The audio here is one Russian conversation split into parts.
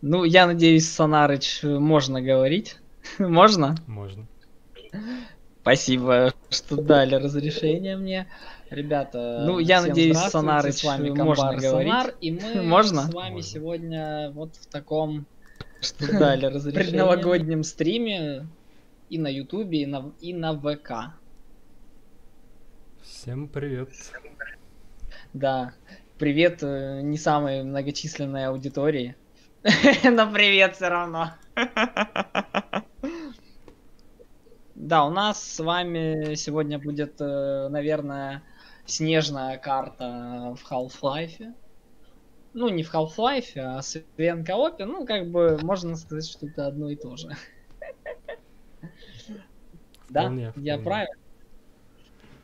Ну, я надеюсь, Сонарыч, можно говорить? Можно? Можно. Спасибо, что дали разрешение мне. Ребята, ну, я надеюсь, Сонарыч, с вами можно говорить. Сонар, и мы можно? с вами можно. сегодня вот в таком что дали разрешение. предновогоднем стриме и на Ютубе, и на, и на ВК. Всем привет. Да, привет э, не самой многочисленной аудитории. Но привет все равно. Да, у нас с вами сегодня будет, э, наверное, снежная карта в Half-Life. Ну, не в Half-Life, а в Венкоопе. Ну, как бы, можно сказать, что это одно и то же. Да? Я правильно?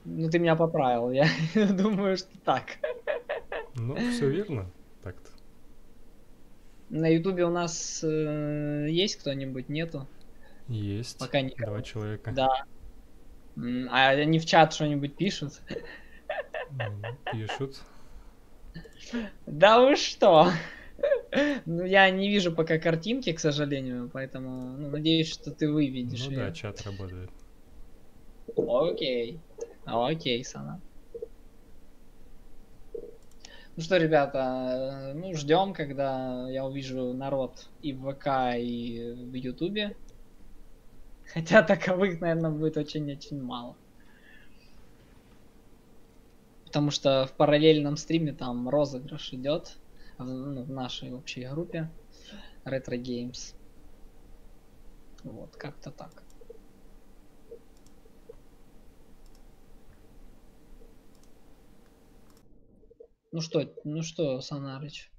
Ну, ты меня поправил. Я думаю, что так. Ну, все верно. Так-то. На Ютубе у нас э, есть кто-нибудь? Нету? Есть. Пока никого. Два человека. Да. А они в чат что-нибудь пишут? Пишут. Да вы что? Ну, я не вижу пока картинки, к сожалению, поэтому ну, надеюсь, что ты выведешь. Ну да, чат работает. Окей. Окей, Сана. Ну что, ребята, ну ждем, когда я увижу народ и в ВК, и в Ютубе. Хотя таковых, наверное, будет очень-очень мало. Потому что в параллельном стриме там розыгрыш идет в, ну, в нашей общей группе Retro Games. Вот, как-то так. Ну что, ну что, Санарыч?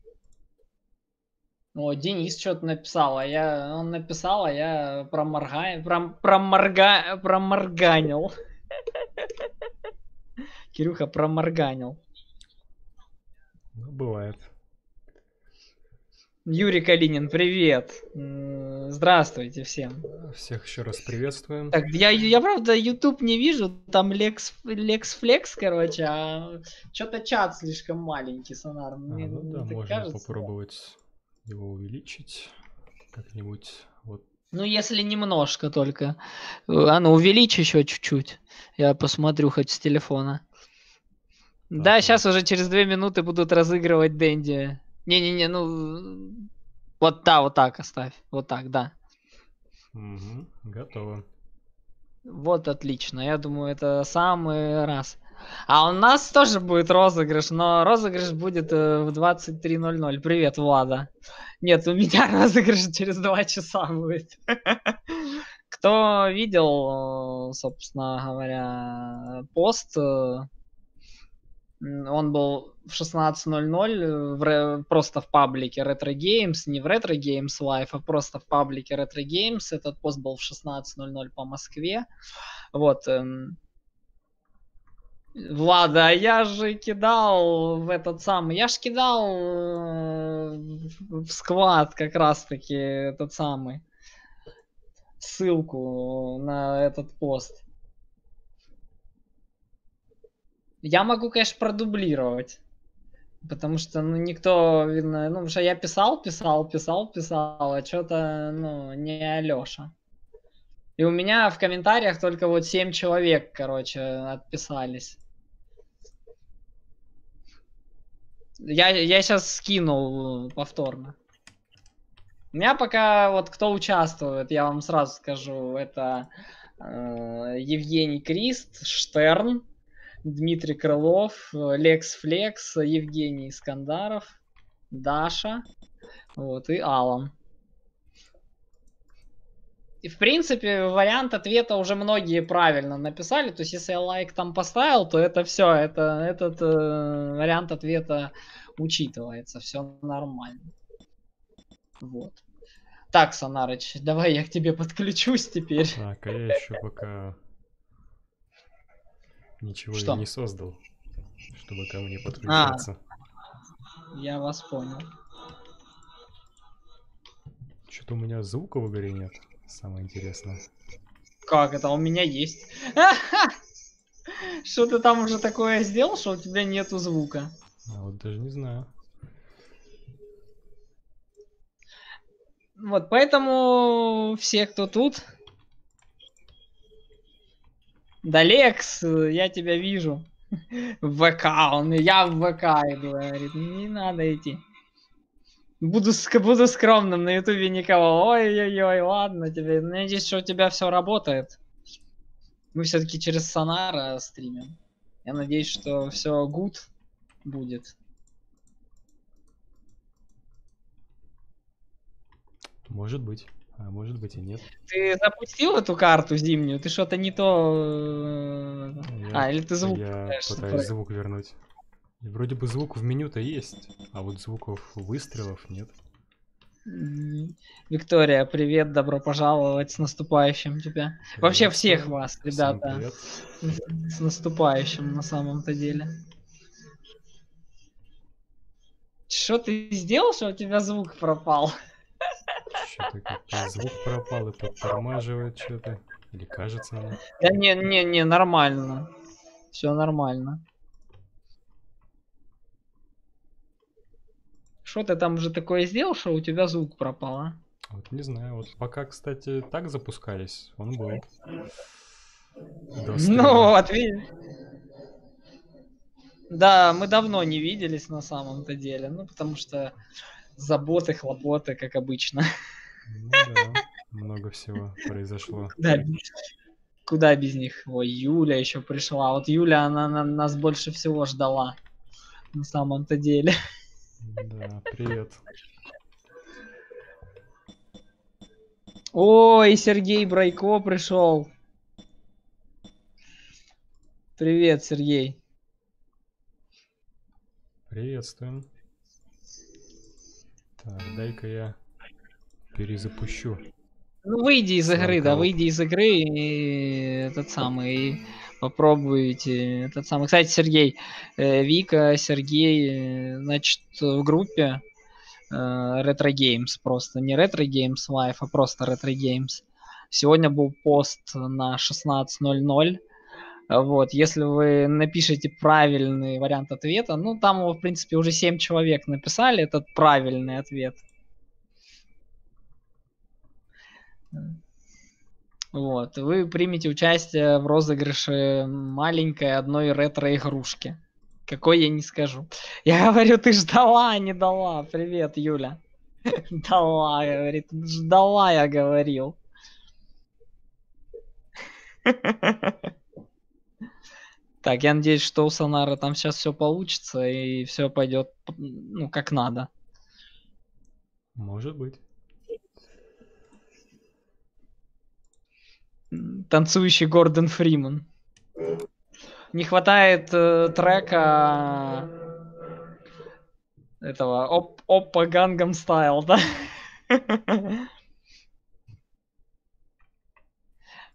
О, Денис что-то написал, а я... Он написал, а я проморгаю... Пром... Проморга... Проморганил. Кирюха проморганил. Ну, бывает. Юрий Калинин, привет. Здравствуйте всем. Всех еще раз приветствуем. Так, я, я правда YouTube не вижу, там Lex, Lex Flex, короче, а что-то чат слишком маленький, сонар. А, ну да, можно кажется. попробовать его увеличить как-нибудь. Вот. Ну, если немножко только. А ну, увеличь еще чуть-чуть. Я посмотрю хоть с телефона. Да, да сейчас уже через две минуты будут разыгрывать Дэнди. Не-не-не, ну... Вот да, вот так оставь. Вот так, да. Угу, готово. Вот отлично. Я думаю, это самый раз. А у нас тоже будет розыгрыш, но розыгрыш будет э, в 23.00. Привет, Влада. Нет, у меня розыгрыш через два часа будет. Кто видел, собственно говоря, пост э, он был в 16.00 в, просто в паблике Retro Games, не в Retro Games Live, а просто в паблике Retro Games. Этот пост был в 16.00 по Москве. Вот. Эм, Влада, я же кидал в этот самый, я же кидал э, в сквад как раз-таки этот самый ссылку на этот пост. Я могу, конечно, продублировать. Потому что, ну, никто, видно, ну, что я писал, писал, писал, писал, а что-то, ну, не Алёша. И у меня в комментариях только вот 7 человек, короче, отписались. Я, я сейчас скинул повторно. У меня пока вот кто участвует, я вам сразу скажу, это э, Евгений Крист, Штерн, Дмитрий Крылов, Лекс Флекс, Евгений Искандаров, Даша, вот, и Алан. И, в принципе, вариант ответа уже многие правильно написали. То есть, если я лайк там поставил, то это все, это, этот э, вариант ответа учитывается. Все нормально. Вот. Так, Санарыч, давай я к тебе подключусь теперь. Так, а я еще пока Ничего Что? я не создал, чтобы ко мне подключаться. А, я вас понял. Что-то у меня звука в игре нет. Самое интересное. Как это? У меня есть. Что ты там уже такое сделал, что у тебя нету звука? А вот даже не знаю. Вот, поэтому все, кто тут... Да, Лекс, я тебя вижу. В ВК, он, я в ВК иду, говорит, не надо идти. Буду, ск- буду скромным, на ютубе никого. Ой-ой-ой, ладно тебе. Надеюсь, что у тебя все работает. Мы все-таки через Сонара стримим. Я надеюсь, что все гуд будет. Может быть. А может быть и нет. Ты запустил эту карту зимнюю? Ты что-то не то... э, Я- А, или ты звук Я пытаюсь про- звук вернуть. И вроде бы звук в меню-то есть, а вот звуков выстрелов нет. Виктория, привет, добро пожаловать, с наступающим тебя. Вообще всех вас, ребята, привет. с наступающим на самом-то деле. Что ты сделал, что у тебя звук пропал? Что-то как-то звук пропал и подтормаживает что-то. Или кажется мне. Да не, не, не, нормально. Все нормально. Что ты там уже такое сделал, что у тебя звук пропал, а? Вот не знаю, вот пока, кстати, так запускались, он был. Ну вот, видишь. Да, мы давно не виделись на самом-то деле. Ну, потому что заботы, хлопоты, как обычно. Ну да, много всего произошло. Куда без, куда без них? Ой, Юля еще пришла. Вот Юля, она, на- нас больше всего ждала. На самом-то деле. Да, привет. Ой, Сергей Брайко пришел. Привет, Сергей. Приветствуем. Так, дай-ка я перезапущу. Ну, выйди из игры, да, выйди из игры и этот самый, и попробуйте этот самый. Кстати, Сергей, э, Вика, Сергей, э, значит, в группе э, Retro Games просто, не Retro Games Live, а просто Retro Games. Сегодня был пост на 16.00. Вот, если вы напишите правильный вариант ответа, ну, там его, в принципе, уже 7 человек написали этот правильный ответ. Вот, вы примете участие в розыгрыше маленькой одной ретро-игрушки. Какой я не скажу. Я говорю, ты ждала, а не дала. Привет, Юля. Дала, говорит. Ждала, я говорил. Так, я надеюсь, что у Сонара там сейчас все получится и все пойдет, ну, как надо. Может быть. Танцующий Гордон Фриман. Не хватает э, трека этого оп Оппа Гангам Стайл, да?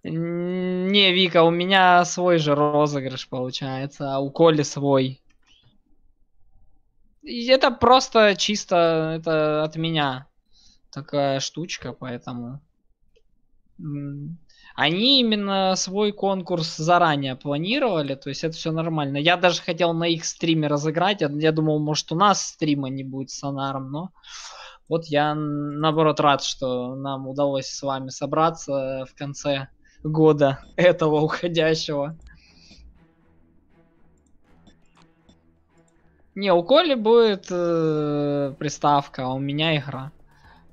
Не, Вика, у меня свой же розыгрыш получается, а у Коли свой. И это просто чисто это от меня такая штучка, поэтому. Они именно свой конкурс заранее планировали, то есть это все нормально. Я даже хотел на их стриме разыграть, я, думал, может у нас стрима не будет с Сонаром, но вот я наоборот рад, что нам удалось с вами собраться в конце года этого уходящего. Не, у Коли будет э, приставка, а у меня игра.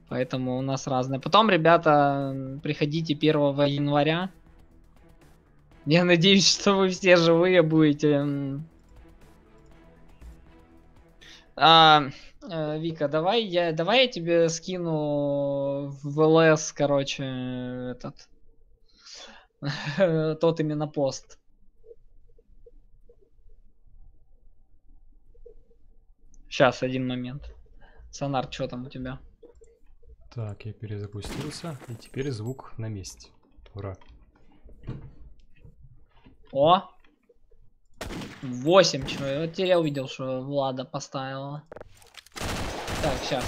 Поэтому у нас разные. Потом, ребята, приходите 1 января. Я надеюсь, что вы все живые будете. А, э, Вика, давай я, давай я тебе скину в ЛС, короче, этот тот именно пост. Сейчас, один момент. Сонар, что там у тебя? Так, я перезапустился, и теперь звук на месте. Ура. О! 8 человек. Вот теперь я увидел, что Влада поставила. Так, сейчас.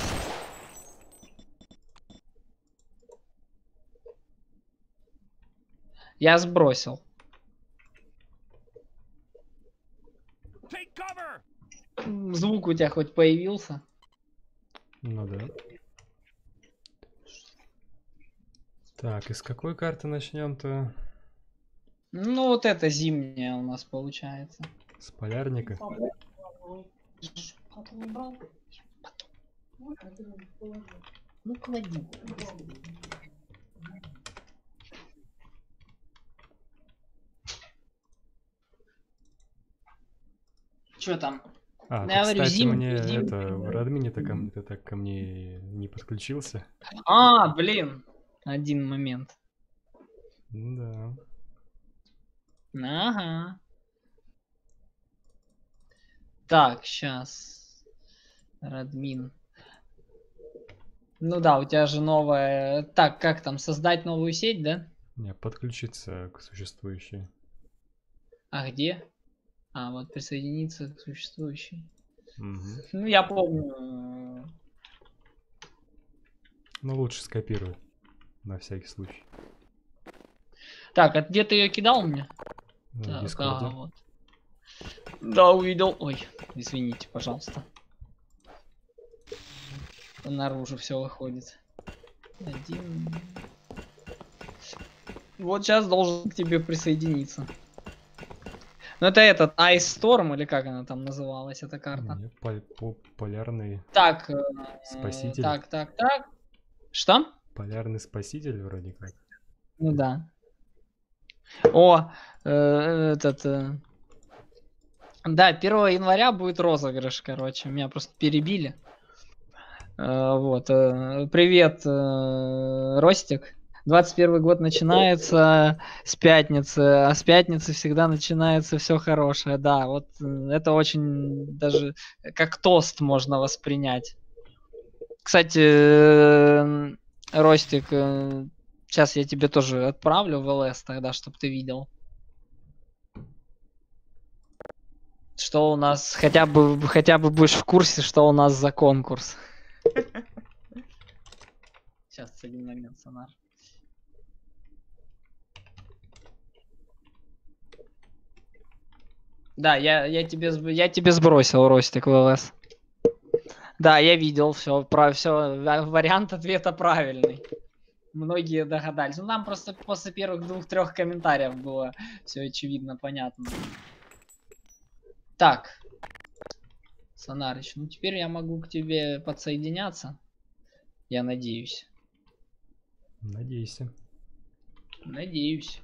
Я сбросил. Звук у тебя хоть появился? Ну да. Так, из какой карты начнем-то? Ну, вот это зимняя у нас получается. С полярника? Ну, клади. Чё там? А, ты, я говорю, кстати, зим- мне зим- это в админе ко ты так ко мне не подключился. А, блин. Один момент. Да. Ага. Так, сейчас. Радмин. Ну да, у тебя же новая... Так, как там, создать новую сеть, да? Не, подключиться к существующей. А где? А, вот присоединиться к существующей. Мгм. Ну, я помню. Ну, лучше скопируй. На всякий случай. Так, а где ты ее кидал мне? Ну, Так, Дискорде. ага, вот. Да, увидел. Ой, извините, пожалуйста. Наружу все выходит. Один. Вот сейчас должен к тебе присоединиться. Ну это этот Ice Storm или как она там называлась, эта карта? Не, пол- по- полярный, Так, э, Спаситель. так, так, так. Что? Полярный спаситель вроде как. Ну да. О, э, этот... э, Да, 1 января будет розыгрыш, короче. Меня просто перебили. Э, Вот. э, Привет, э, Ростик. 21 год начинается с пятницы, а с пятницы всегда начинается все хорошее. Да, вот э, это очень даже как тост можно воспринять. Кстати, э, Ростик, сейчас я тебе тоже отправлю в ЛС тогда, чтобы ты видел. Что у нас, хотя бы, хотя бы будешь в курсе, что у нас за конкурс. Сейчас, один момент, сонар. Да, я, я, тебе, я тебе сбросил, Ростик, в ЛС. Да, я видел, все, про все, вариант ответа правильный. Многие догадались. Ну, нам просто после первых двух-трех комментариев было все очевидно, понятно. Так. Сонарыч, ну теперь я могу к тебе подсоединяться. Я надеюсь. Надейся. Надеюсь.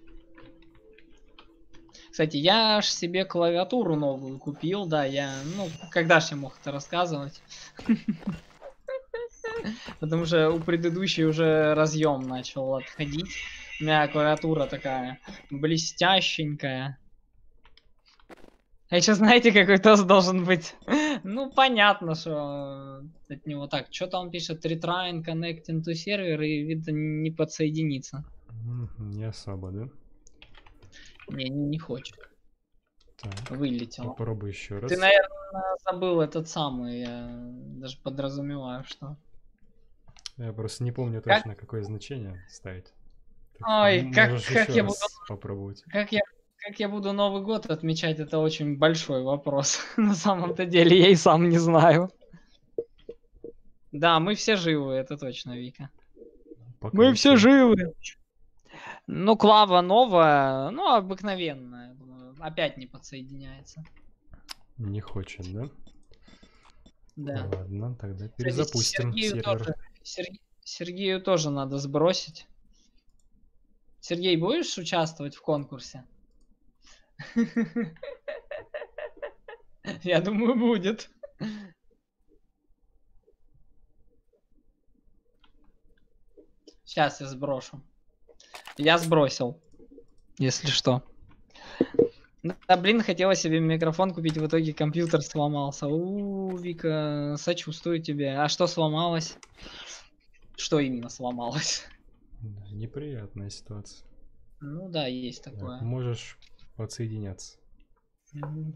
Кстати, я аж себе клавиатуру новую купил, да, я, ну, когда ж я мог это рассказывать? Потому что у предыдущей уже разъем начал отходить. У меня клавиатура такая блестященькая. А еще знаете, какой тост должен быть? ну, понятно, что от него так. Что-то он пишет retrying connecting to server и, видно, не подсоединиться. Не особо, да? Не, не, хочет. Так, Вылетел. попробуй еще раз. Ты, наверное, забыл этот самый. Я даже подразумеваю, что. Я просто не помню Как? точно, какое значение ставить. Так, Ой, как- как я буду- попробовать. Как я, как я буду Новый год отмечать, это очень большой вопрос. На самом-то деле я и сам не знаю. Да, мы все живы, это точно, Вика. Пока Мы все живы. Ну, клава новая, ну, обыкновенная. Опять не подсоединяется. Не хочет, да? Да. Ладно, тогда Кстати, перезапустим Сергею сервер. тоже, Серг- Сергею тоже надо сбросить. Сергей, будешь участвовать в конкурсе? Я думаю, будет. Сейчас я сброшу. Я сбросил, если что. Да, блин, хотела себе микрофон купить, в итоге компьютер сломался. У, Вика, сочувствую тебе. А что сломалось? Что именно сломалось? Неприятная ситуация. Ну да, есть Так, такое. можешь подсоединяться.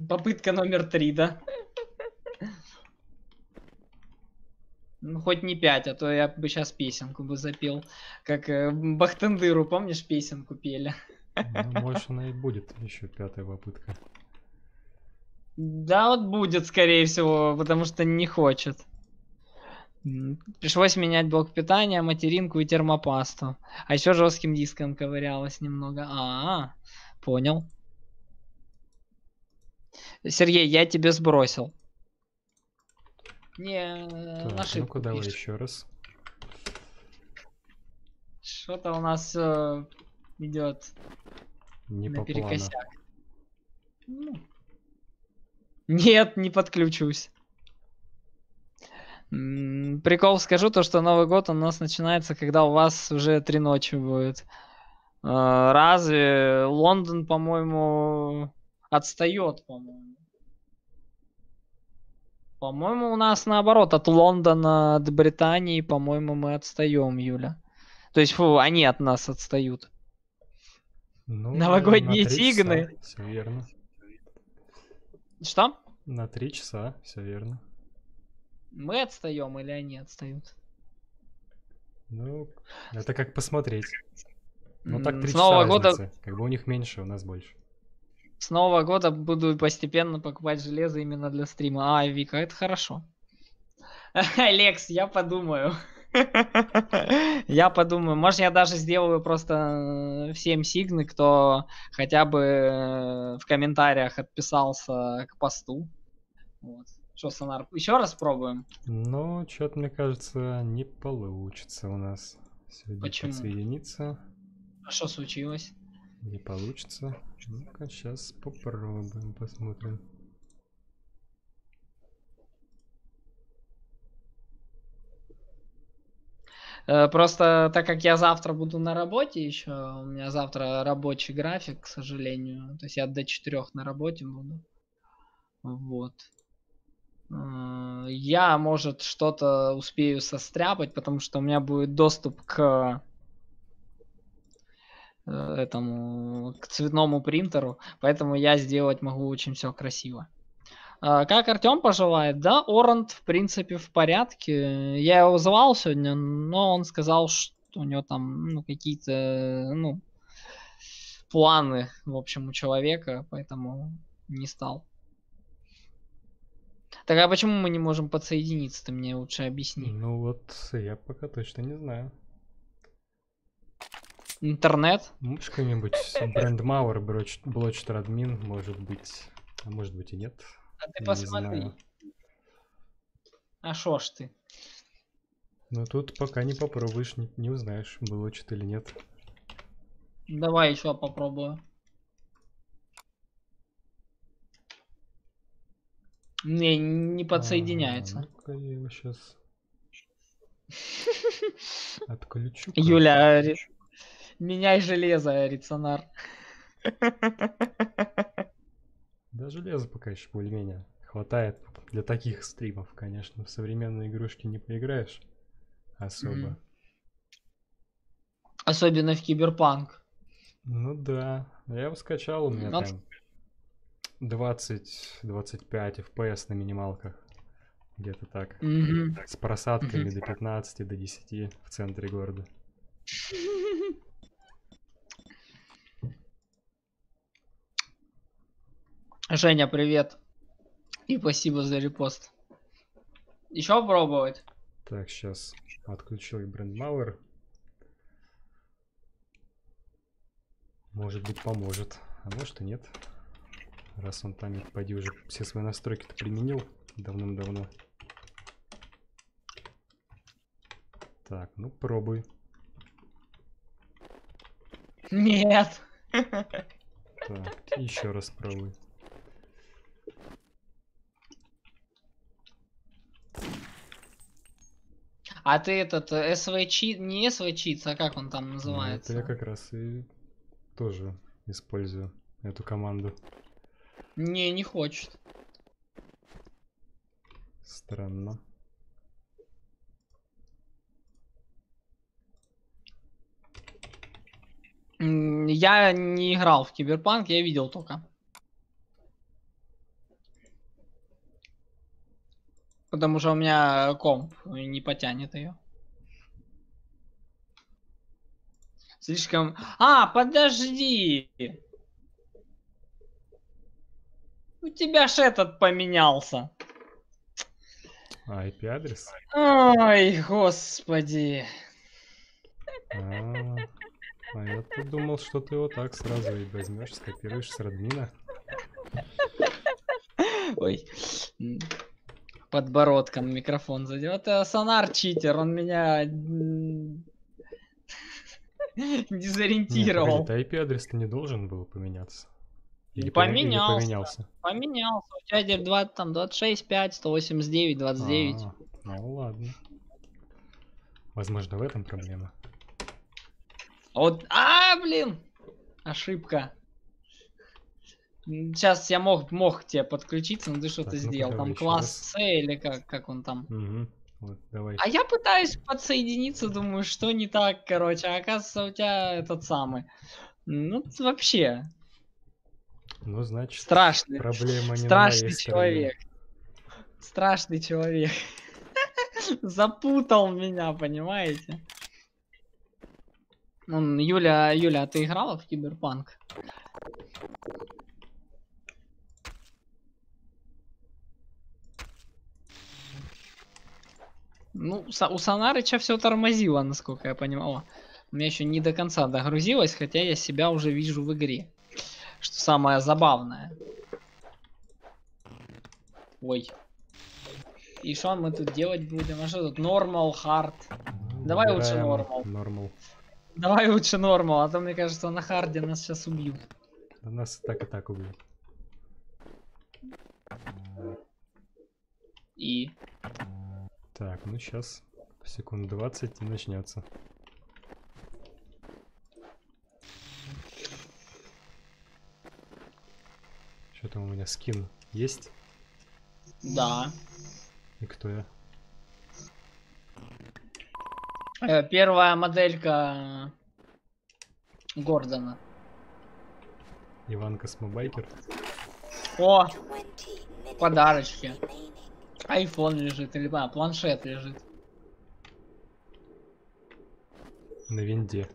Попытка номер три, да? Ну, хоть не пять, а то я бы сейчас песенку бы запел. Как э, Бахтендыру, помнишь, песенку пели? Ну, может, она и будет еще пятая попытка. Да, вот будет, скорее всего, потому что не хочет. Пришлось менять блок питания, материнку и термопасту. А еще жестким диском ковырялась немного. А, -а, -а понял. Сергей, я тебе сбросил. Не, так, ошибку ну-ка давай еще раз. Что-то у нас э, идет не наперекосяк. Ну. Нет, не подключусь. Прикол скажу, то что Новый год у нас начинается, когда у вас уже три ночи будет. Э, разве Лондон, по-моему, отстает, по-моему? По-моему, у нас наоборот, от Лондона, от Британии, по-моему, мы отстаем, Юля. То есть, фу, они от нас отстают. Ну, Новогодние на тигны. Все верно. Что? На три часа, все верно. Мы отстаем или они отстают? Ну, это как посмотреть. Ну так три часа Нового года... Как бы у них меньше, у нас больше. С Нового года буду постепенно покупать железо именно для стрима. А, Вика, это хорошо. Лекс, я подумаю. Я подумаю, может я даже сделаю просто всем сигны, кто хотя бы э, в комментариях отписался к посту. Вот. Что, Сонар, еще раз пробуем? Ну, что-то, мне кажется, не получится у нас сегодня Почему? подсоединиться. А что случилось? Не получится. Ну-ка, сейчас попробуем, посмотрим. Э, просто так как я завтра буду на работе еще, у меня завтра рабочий график, к сожалению. То есть я до четырех на работе буду. Вот. Э, я, может, что-то успею состряпать, потому что у меня будет доступ к этому к цветному принтеру, поэтому я сделать могу очень все красиво. Э, как Артем пожелает? Да, Орант в принципе в порядке. Я его звал сегодня, но он сказал, что у него там ну, какие-то ну, планы, в общем, у человека, поэтому не стал. Так а почему мы не можем подсоединиться? Ты мне лучше объясни. Ну вот, я пока точно не знаю. Интернет? Может, какой-нибудь брендмауэр, блочтер админ, может быть. А может быть и нет. А ты посмотри. А шо ж ты? Ну тут пока не попробуешь, не, не узнаешь, было что-то или нет. Давай еще попробую. Не, не подсоединяется. А, ну я его сейчас отключу. Юля, ри... меняй железо, Рицонар. Да, железо пока еще более-менее хватает для таких стримов, конечно. В современные игрушки не поиграешь особо. Mm. Особенно в Киберпанк. Ну да, я его скачал, у меня Но... там 20-25 FPS на минималках. Где-то так. Mm-hmm. С просадками mm-hmm. до 15, до 10 в центре города. Женя, привет. И спасибо за репост. Еще пробовать? Так, сейчас отключил бренд Malware. Может быть поможет, а может и нет. Раз он там, пойди уже все свои настройки-то применил давным-давно. Так, ну пробуй. Нет. Так, еще раз пробуй. А ты этот SV чит, не чит, а как он там называется? Ну, это я как раз и тоже использую эту команду. Не, не хочет. Странно. Я не играл в Киберпанк, я видел только. Потому что у меня комп не потянет ее. Слишком... А, подожди! У тебя ж этот поменялся. А, IP-адрес? Ой, господи. А, а я тут думал, что ты вот так сразу и возьмешь, скопируешь с админа. Ой. Подбородком микрофон задел. Это сонар читер, он меня Нет, дезориентировал. погоди, IP-адрес-то не должен был поменяться. Или поме- или поменялся. поменялся. Поменялся. У тебя теперь 20, там 26, 5, 189, 29. А, ну ладно. Возможно, в этом проблема. Вот, а, блин! Ошибка. Сейчас я мог, мог тебе подключиться, но ты что-то Так, ну-ка, сделал. Там класс. С или как, как он там. Угу. Вот, давай. А я пытаюсь подсоединиться, думаю, что не так, короче. А оказывается, у тебя этот самый. Ну, вообще, Ну, значит, страшный. проблема не Страшный стороне. человек. Страшный человек. Запутал меня, понимаете? Юля, Юля, а ты играла в Киберпанк? Ну, у Санарыча все тормозило, насколько я понимала. У меня еще не до конца догрузилось, хотя я себя уже вижу в игре. Что самое забавное. Ой. И что мы тут делать будем? А что тут? Hard. Ну, Давай лучше выбираем нормал. Нормал. Давай лучше нормал, а то мне кажется на харде нас сейчас убьют. Да нас и так и так убьют. И Так, ну сейчас секунд 20 и начнется. Что там у меня скин есть? да. И кто я? Э, Первая моделька Гордона. Иван Космобайкер. О, Подарочки. Айфон лежит, или а, планшет лежит. На винде.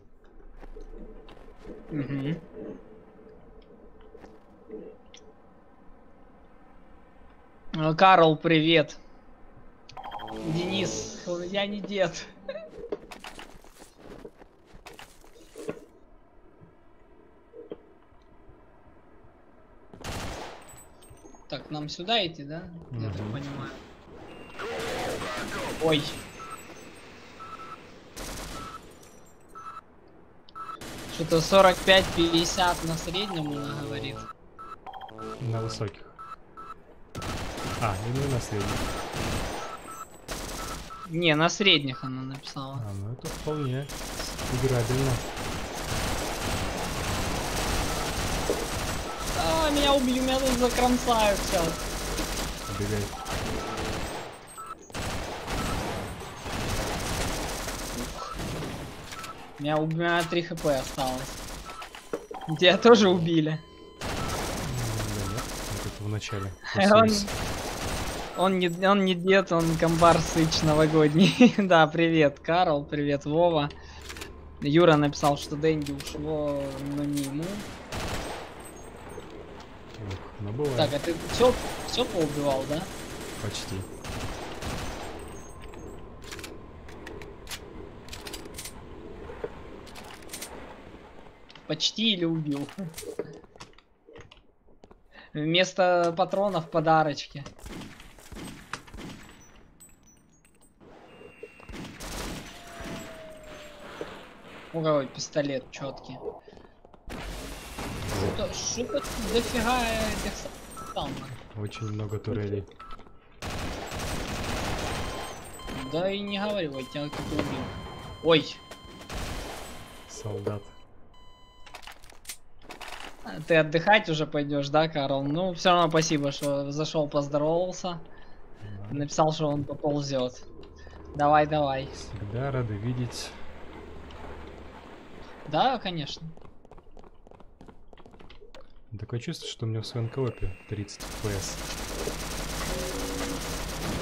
Э, Карл, привет. Денис, я не дед. Так, нам сюда идти, да? Я так понимаю. Ой. Что-то 45-50 на среднем она говорит. На высоких. А, и ну и на средних. Не, на средних она написала. А, ну это вполне играбельно. А, меня убили, меня тут закромсают сейчас. Убегай. Меня, у меня 3 хп осталось. Тебя тоже убили. Да нет, вот это в начале. Он, он, не, он не дед, он комбар сыч новогодний. да, привет, Карл, привет, Вова. Юра написал, что Дэнди ушло, но не ему. Ну бывает. Так, а ты все, все поубивал, да? Почти. Почти или убил. Вместо патронов подарочки. Какой пистолет четкий. Что что тут дофига этих самых? Очень много турелей. Да и не говори, ой, тебя кто-то убил. Ой, Солдат. а ты отдыхать уже пойдешь, да, Карл? Ну, все равно спасибо, что зашел, поздоровался. Да. Написал, что он поползет. Давай, давай. Всегда рады видеть. Да, конечно. Такое чувство, что у меня в своем коопе 30 FPS.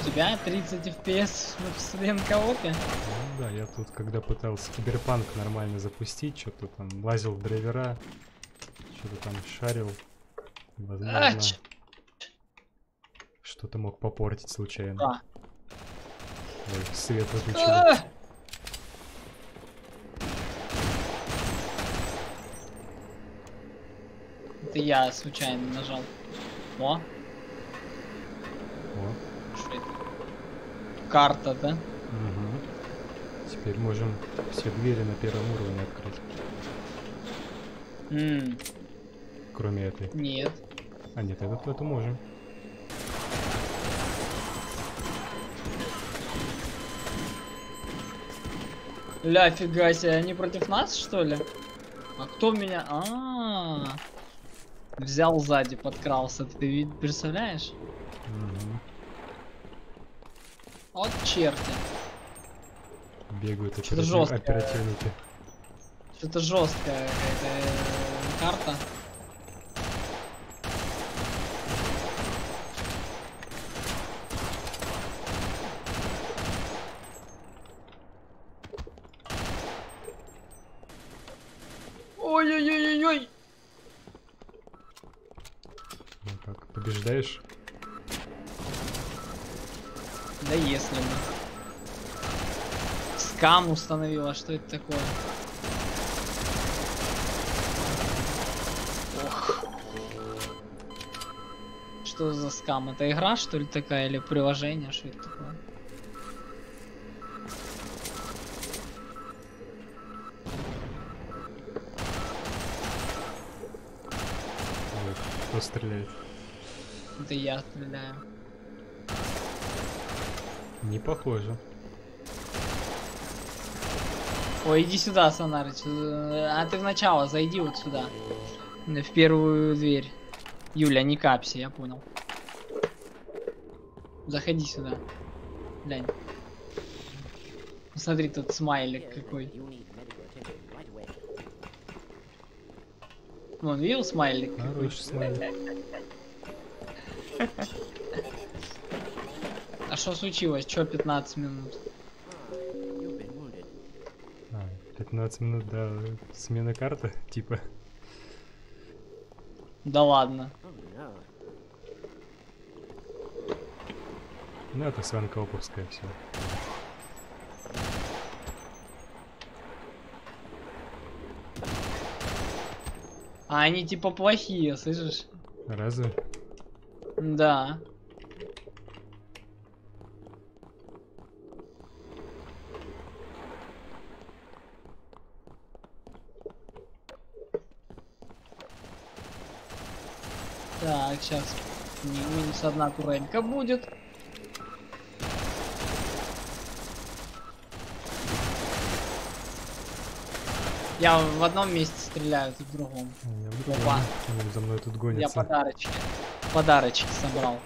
У тебя 30 FPS в своем коопе. Ну да, я тут, когда пытался киберпанк нормально запустить, что-то там лазил в драйвера, что-то там шарил. Возможно, А, что-то мог попортить случайно. Да. Ой, свет выключили. А! Это я случайно нажал. О, О, что это? Карта, да? мгм. Теперь можем все двери на первом уровне открыть. М, Кроме этой. нет. А нет, этот эту можем. Ля, фига себе, они против нас, что ли? А кто меня... А, -а, -а. Взял сзади, подкрался. Ты представляешь? Мгм. Вот черти. Бегают оперативники. Что-то жесткая какая-то э, карта. Ой-ой-ой-ой-ой! Ну побеждаешь? Да если бы. Скам установила, что это такое? Ох. Что за скам? Это игра, что ли, такая, или приложение, что это такое? Ой, кто стреляет? Это я стреляю. Не похоже. Ой, иди сюда, Сонарыч. Э, А ты в начало зайди вот сюда. Э, В первую дверь. Юля, не капси, я понял. Заходи сюда. Глянь. Смотри, тут смайлик какой. Вон, видел смайлик какой? Хороший смайлик. А что случилось? Чё 15 минут? You've been wounded. А, 15 минут до смены карты, типа. Да ладно. Ну это Свенка Оповская все. А они типа плохие, слышишь? Разве? Да. Так, сейчас минус одна турелька будет. Я в одном месте стреляю, ты в другом. Я в другом. За мной тут Я гонится. подарочки. Подарочки собрал.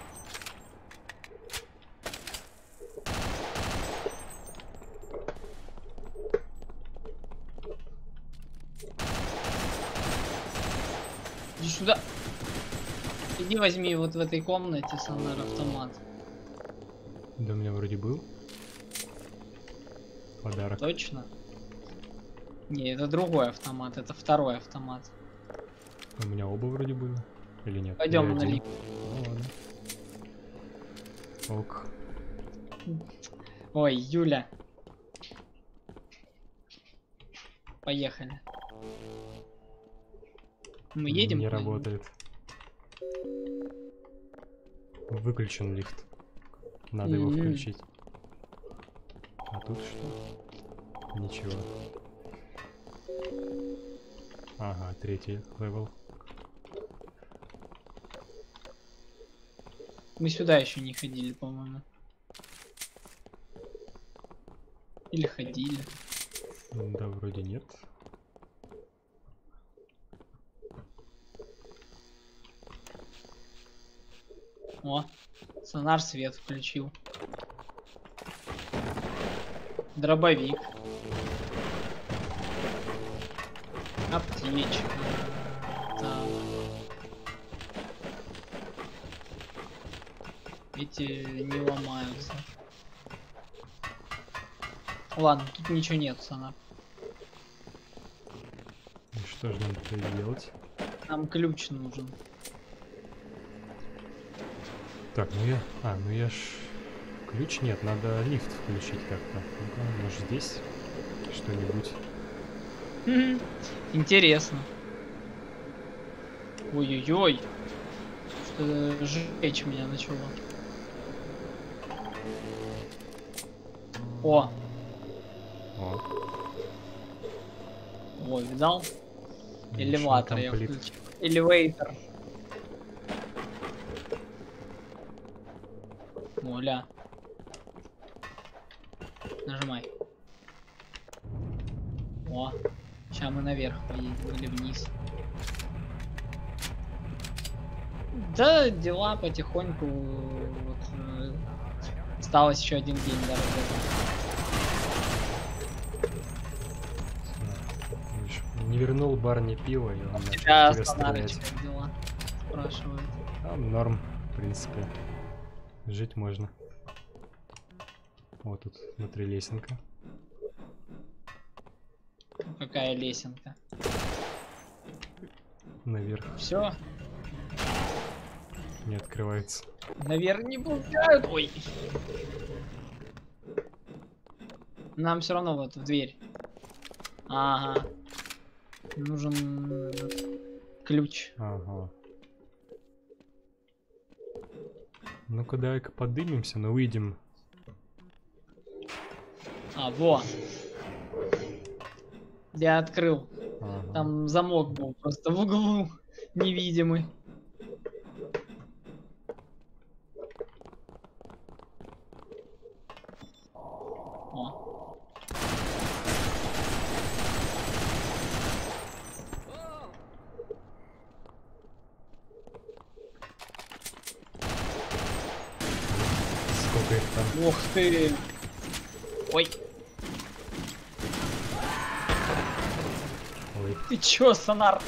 Иди сюда. Иди возьми вот в этой комнате сонар автомат. Да у меня вроде был. Подарок. Точно? Не, это другой автомат, это второй автомат. У меня оба вроде были. Или нет? Пойдем на лифт. Ну. Ок. Ой, Юля. Поехали. Мы едем? Не работает. Выключен лифт. Надо его Мгм. включить. А тут что? Ничего. Ага, третий level. Мы сюда еще не ходили, по-моему. Или ходили. Да, вроде нет. О, сонар свет включил. Дробовик. Аптечка. Эти не ломаются. Ладно, тут ничего нет, сонар. И что же нам делать? Нам ключ нужен. Так, ну я... А, ну я ж... Ключ нет, надо лифт включить как-то. Ну-ка, может здесь что-нибудь. Интересно. Ой-ой-ой. Что жечь меня начало. О, О, о, видал? Элеватор я включил. Элевейтор. Оля. Нажимай. О, сейчас мы наверх поедем или вниз. Да, дела потихоньку. Вот, э, осталось еще один день до работы. Не вернул Барни пиво, и он начал Тебя дела? Спрашивает. А, норм, в принципе. Жить можно. Вот тут, смотри, лесенка. Какая лесенка. Наверх Все, не открывается. наверх не пускают. Ой. Нам все равно вот в дверь. Ага. Нужен ключ. Ага. Ну-ка, давай-ка подымемся, но выйдем. А, во. Я открыл. Ага. Там замок был просто в углу невидимый. О. Сколько их там? Ух ты! Ой, Ой, ты чё, сонар?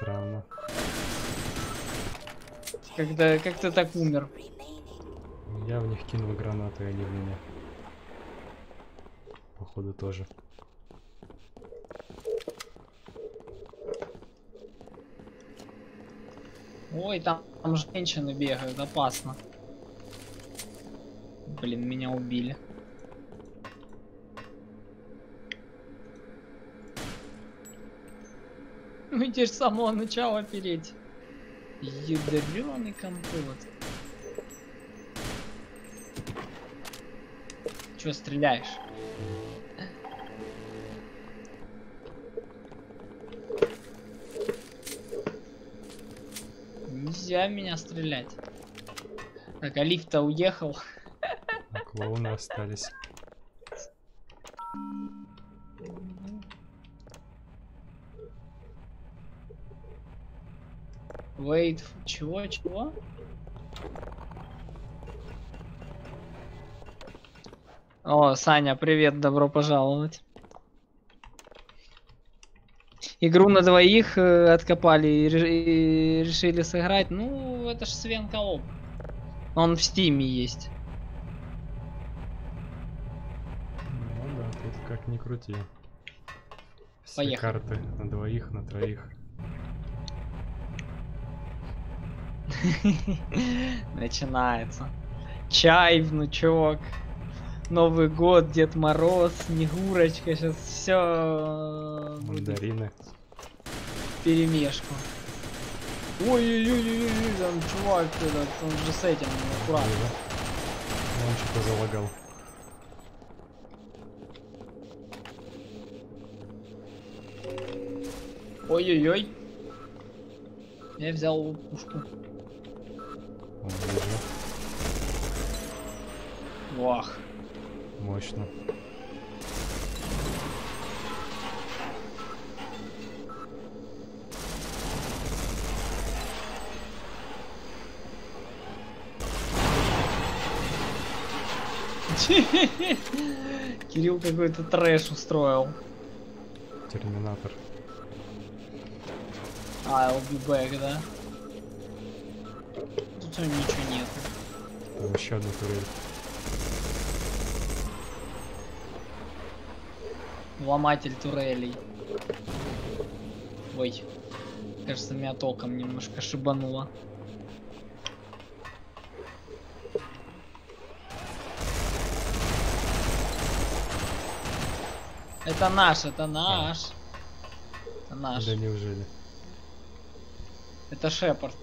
странно. Когда, как ты так умер? Я в них кинул гранату, и они в меня. Походу тоже. Ой, там, там женщины бегают, опасно. Блин, меня убили. Ну иди ж с самого начала переть. Ядреный компот. Чё стреляешь? Нельзя меня стрелять. Так, а лифт-то уехал. Клоуны остались. Wait, чего, чего? О, Саня, привет, добро пожаловать. Игру на двоих э, откопали и, ре- и решили сыграть. Ну, это ж Свен Колоб. Он в стиме есть. Ну да, тут как ни крути. Все Поехали. карты на двоих, на троих. Начинается. Чай, внучок. Новый год, Дед Мороз, Снегурочка. Сейчас все Мандарины. перемешку. Ой-ой-ой, там чувак этот, он же с этим аккуратно. Он что-то залагал. Ой-ой-ой. Я взял пушку. Вах. Мощно. Кирилл какой-то трэш устроил. Терминатор. I'll be back, да? Тут у него ничего нет. Там еще одна турель. Ломатель турелей. Ой. Кажется, меня толком немножко шибануло. Это наш, это наш. Это наш. Да неужели? Это Шепард.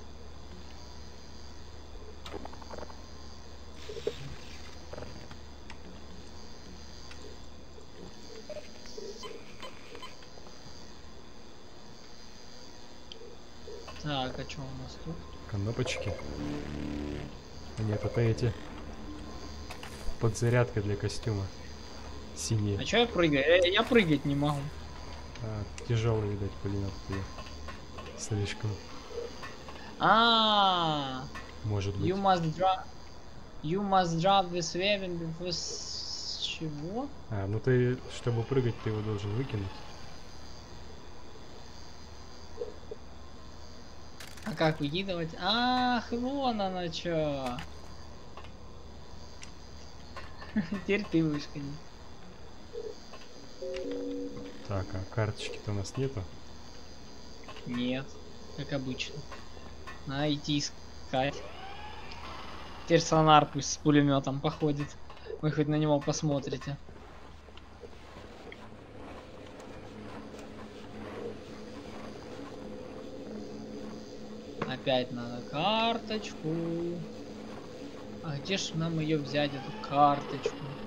Так, а что у нас тут? Кнопочки. А Нет, это эти. Подзарядка для костюма. Синие. А чё я прыгаю? Я, я прыгать не могу. А, тяжелый, видать, пулемет. Слишком. А, Может быть. you must drop, you must drop this weapon before чего? А, ну ты, чтобы прыгать, ты его должен выкинуть. А как выкидывать? Ах, вон оно чё. Теперь ты вышкани. Так, а карточки-то у нас нету. Нет, как обычно. Надо идти искать. Теперь сонар пусть с пулеметом походит. Вы хоть на него посмотрите. Опять надо карточку. А где ж нам ее взять, эту карточку?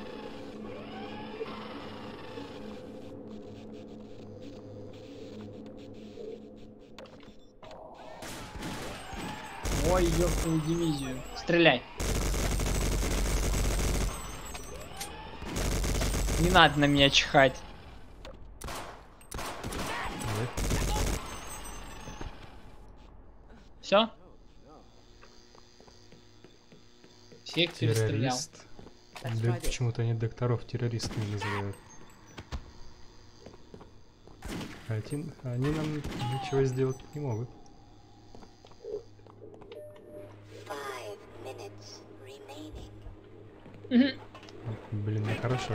Ой, ёбаную дивизию. Стреляй. Не надо на меня чихать. Все? Всех перестрелял. Да почему-то они докторов террористами называют. Один, они нам ничего сделать не могут. Блин, ну хорошо.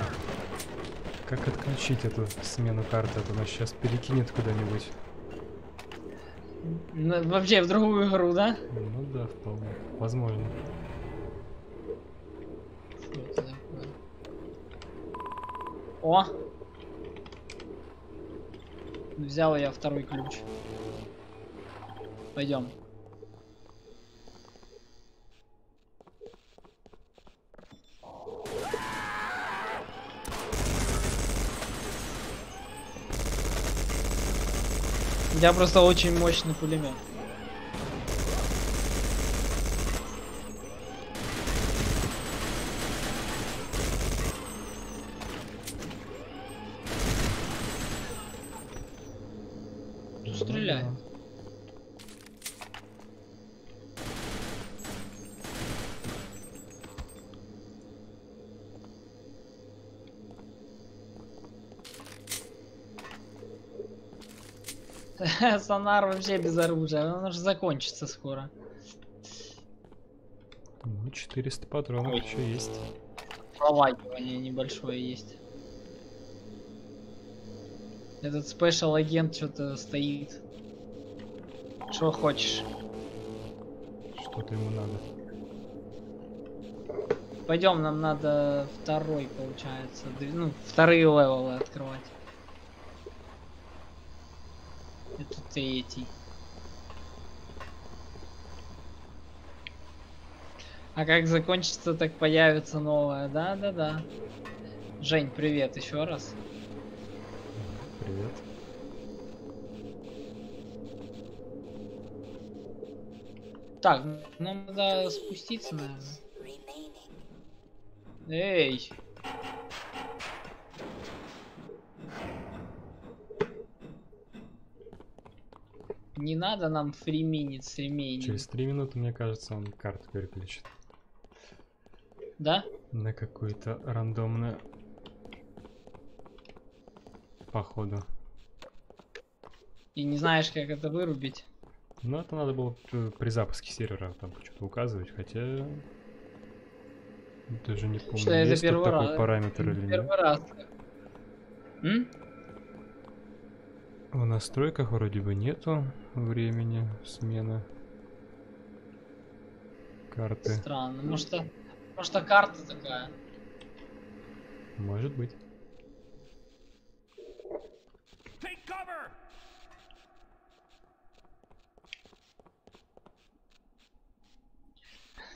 Как отключить эту смену карты? А то нас сейчас перекинет куда-нибудь. Ну, вообще в другую игру, да? Ну да, вполне. Возможно. Это? О! Взял я второй ключ. Пойдем. Тебя просто очень мощный пулемет. Ну, стреляй. да. Сонар вообще без оружия, он уже закончится скоро. Ну, 400 патронов Ой. еще есть. Пролагивание небольшое есть. Этот спешл агент что-то стоит. Что хочешь? Что-то ему надо. Пойдем, нам надо второй, получается. Ну, вторые левелы открывать. Это третий. А как закончится, так появится новое. Да-да-да. Жень, привет еще раз. Привет. Так, нам надо спуститься, наверное. Эй! Не надо нам фриминить с ремейнем. Через 3 минуты, мне кажется, он карту переключит. Да? На какую-то рандомную. Походу. И не знаешь, как это вырубить. Ну, это надо было при запуске сервера там что-то указывать, хотя... Даже не помню, Что это есть тут первый такой раз. параметр или нет. Первый раз. М? В настройках вроде бы нету времени смена карты. Странно, может, а, может а карта такая? Может быть.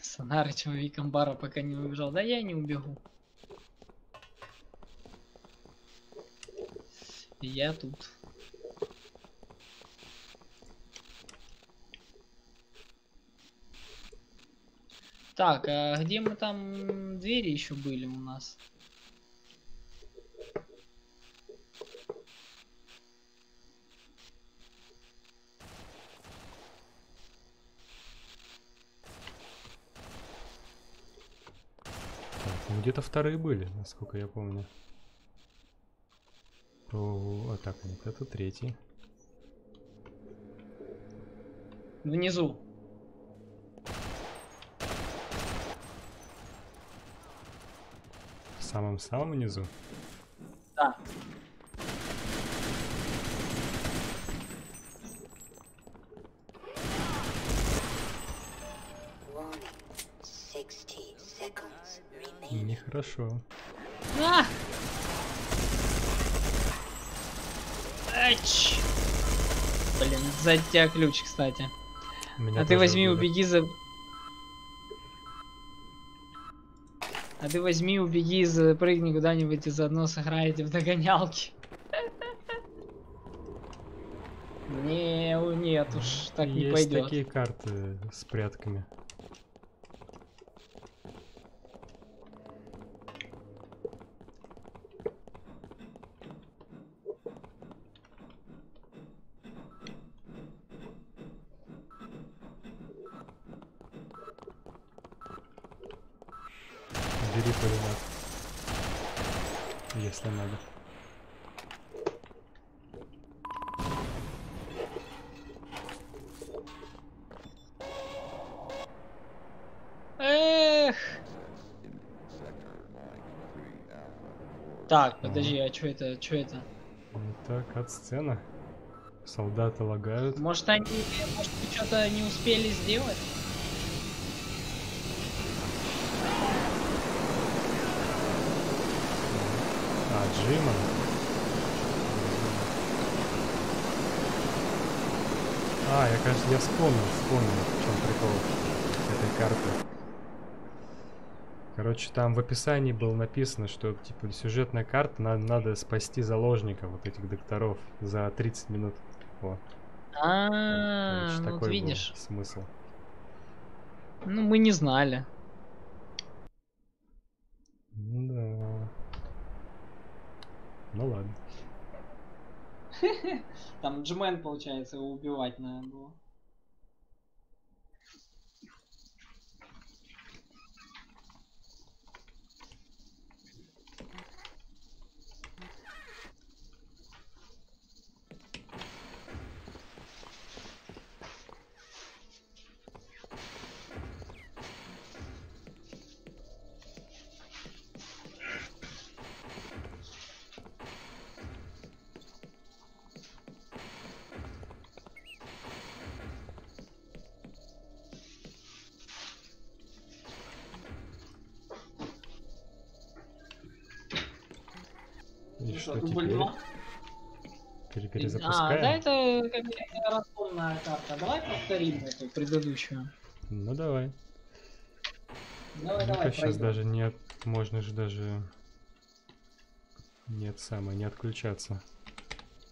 Сонары человеком бара пока не убежал. Да я не убегу. Я тут. Так, а где мы там двери еще были у нас? Ну где-то вторые были, насколько я помню. О, а так, нет, это третий. Внизу. Самом-самом низу. Да. Warning. 60 seconds remaining. Нехорошо. А! Эч! Блин, тебя ключ, кстати. Меня а ты возьми, убеги за... А ты возьми, убеги, запрыгни куда-нибудь и заодно сыграете в догонялки. Не, нет уж, так не Есть пойдет. такие карты с прятками. Бери пулемет. Если надо. Эх. Так, подожди, а что это, что это? Это кат-сцена. Солдаты лагают. Может они, может что-то не успели сделать? А, Джима. А, я, кажется, я вспомнил, вспомнил, в чем прикол этой карты. Короче, там в описании было написано, что типа сюжетная карта, надо, надо спасти заложников, вот этих докторов, за 30 минут. О, А, короче, ну вот такой был видишь. смысл. Ну мы не знали. Ну да. Ну ладно. Там Джмен, получается, его убивать надо было. Ну что два? Пере- А, Перезапускаем? да, это как бы рандомная карта. Давай повторим эту предыдущую. Ну давай. Давай, Ну-ка, давай, сейчас пройдем. даже не от- можно же даже нет самое не отключаться.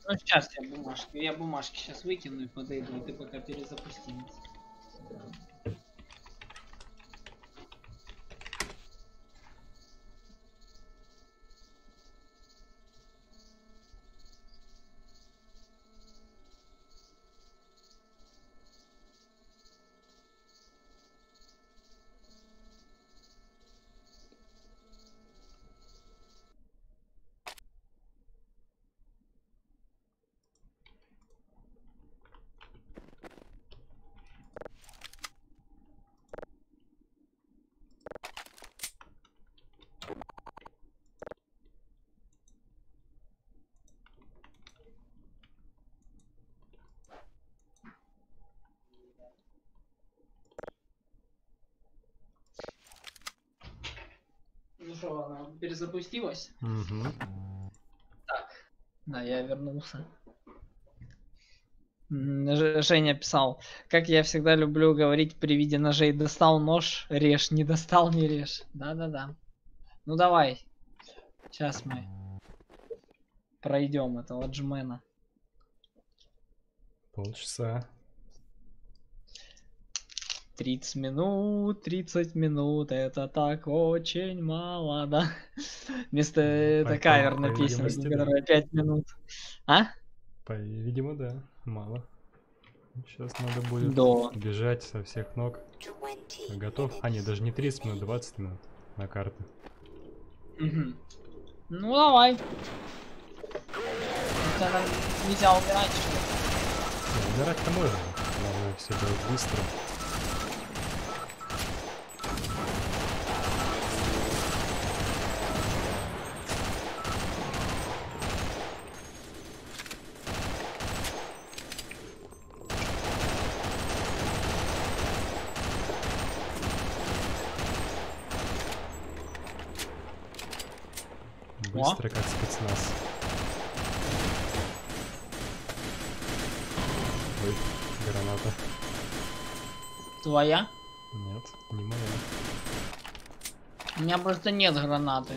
Ну сейчас я бумажки. Я бумажки сейчас выкину и подойду, а ты пока перезапусти. Ну перезапустилась? Угу. Да, я вернулся. Женя писал, как я всегда люблю говорить при виде ножей, достал нож, режь, не достал, не режь. Да-да-да. Ну давай. Сейчас мы пройдем этого джмена. Полчаса. 30 минут, 30 минут, это так очень мало, да? Вместо это по- кавер по на песню, видимости, да. которая 5 минут. А? По, видимо, да. Мало. Сейчас надо будет Да. бежать со всех ног. 20 Готов? А, нет, даже не 30 минут, 20 минут на карту. Мгм. Ну давай. Тебя там нельзя убирать, что ли? Убирать-то можно. Главное все делать. Быстро, как спецназ. Ой, граната. Твоя? Нет, не моя. У меня просто нет гранаты.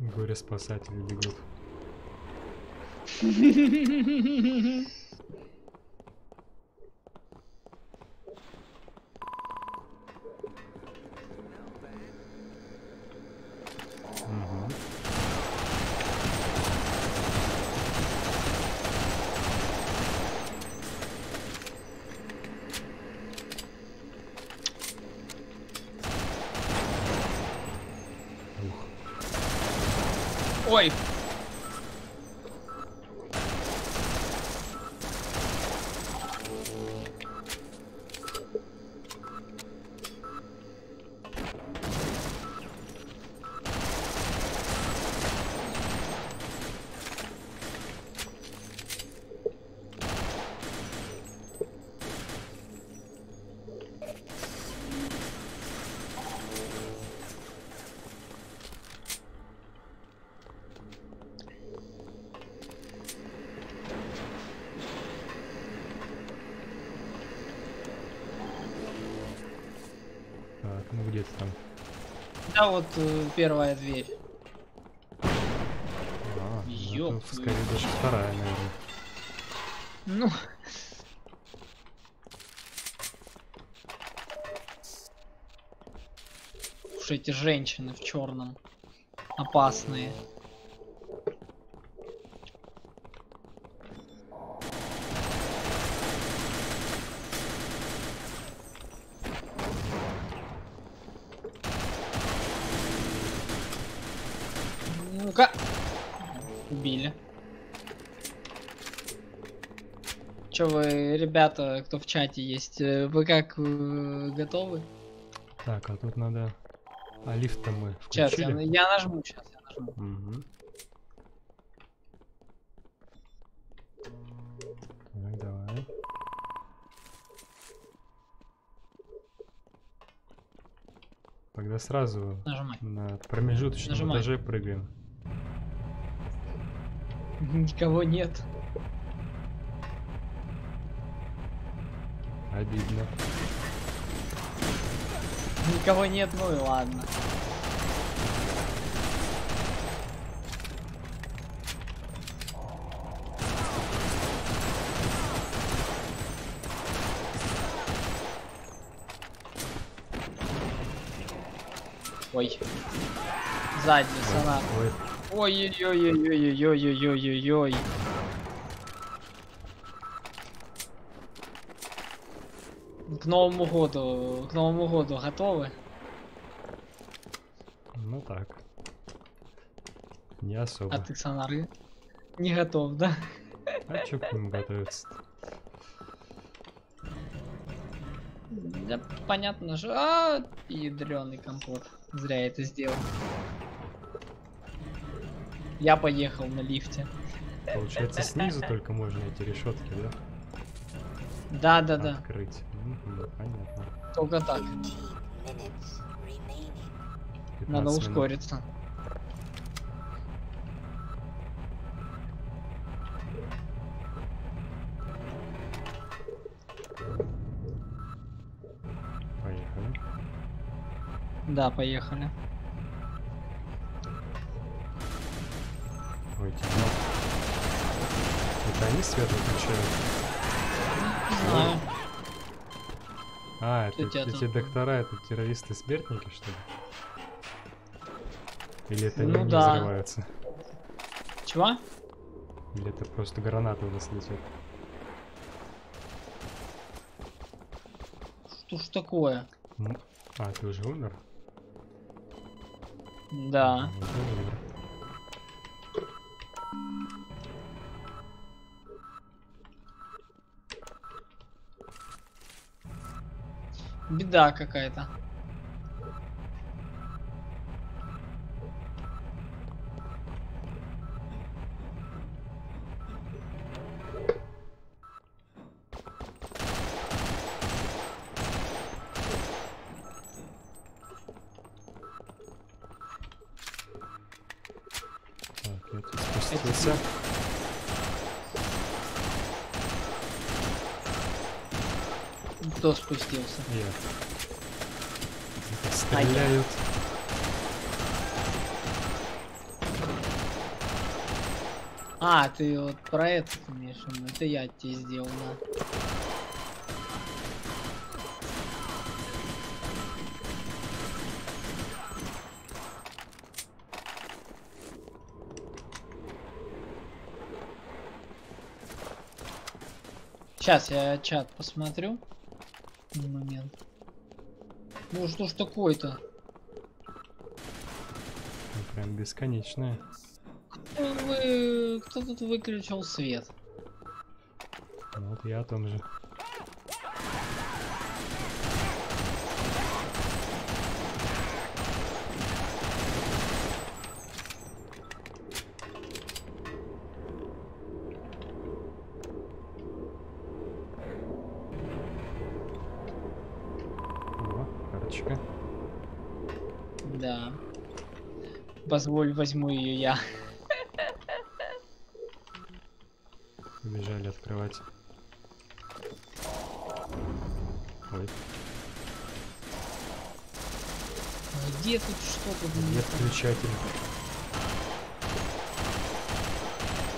Горе-спасатели бегут. Да вот э, первая дверь. А, ну скорее даже вторая, наверное. Ну. Уж эти женщины в черном. Опасные. Ну-ка. Убили. Че вы, ребята, кто в чате есть, э, вы как э, готовы? Так, а тут надо... А лифт-то мы Сейчас я, включили? я нажму, сейчас я нажму. Так, давай. Тогда сразу Нажимай. на промежуточном Нажимай. этаже прыгаем. Никого нет. Обидно. Никого нет, ну и ладно. Ой. Сзади. Ой, Ой-ой-ой-ой-ой-ой-ой-ой-ой-ой. Новому году, к Новому году готовы? Ну так. Не особо. А ты, Сонары? Не готов, да? А чё к ним готовиться? Да, понятно же. А, ядреный компот. Зря я это сделал. Я поехал на лифте. Получается, снизу только можно эти решетки, да? Да, да, да. Открыть. Понятно. Только так. 15 minutes remaining. Надо 15 минут. ускориться. Поехали. Да, поехали. Ой, темно. Это они свет выключают? Не знаю. А, это Что тебя эти там? доктора, это террористы-смертники, что ли? Или это Ну они да. взрываются? Чего? Или это просто гранаты у нас летят? Что ж такое? А, ты уже умер? Да. Ну, ты умер. Беда какая-то. Ты вот про это имеешь виду? Это я тебе сделал, да. Сейчас я чат посмотрю. Момент. Ну что ж такое-то? Ну, прям бесконечная. Кто, вы... Кто тут выключил свет? Вот я о том же. Да. Позволь, возьму ее я. Включатель?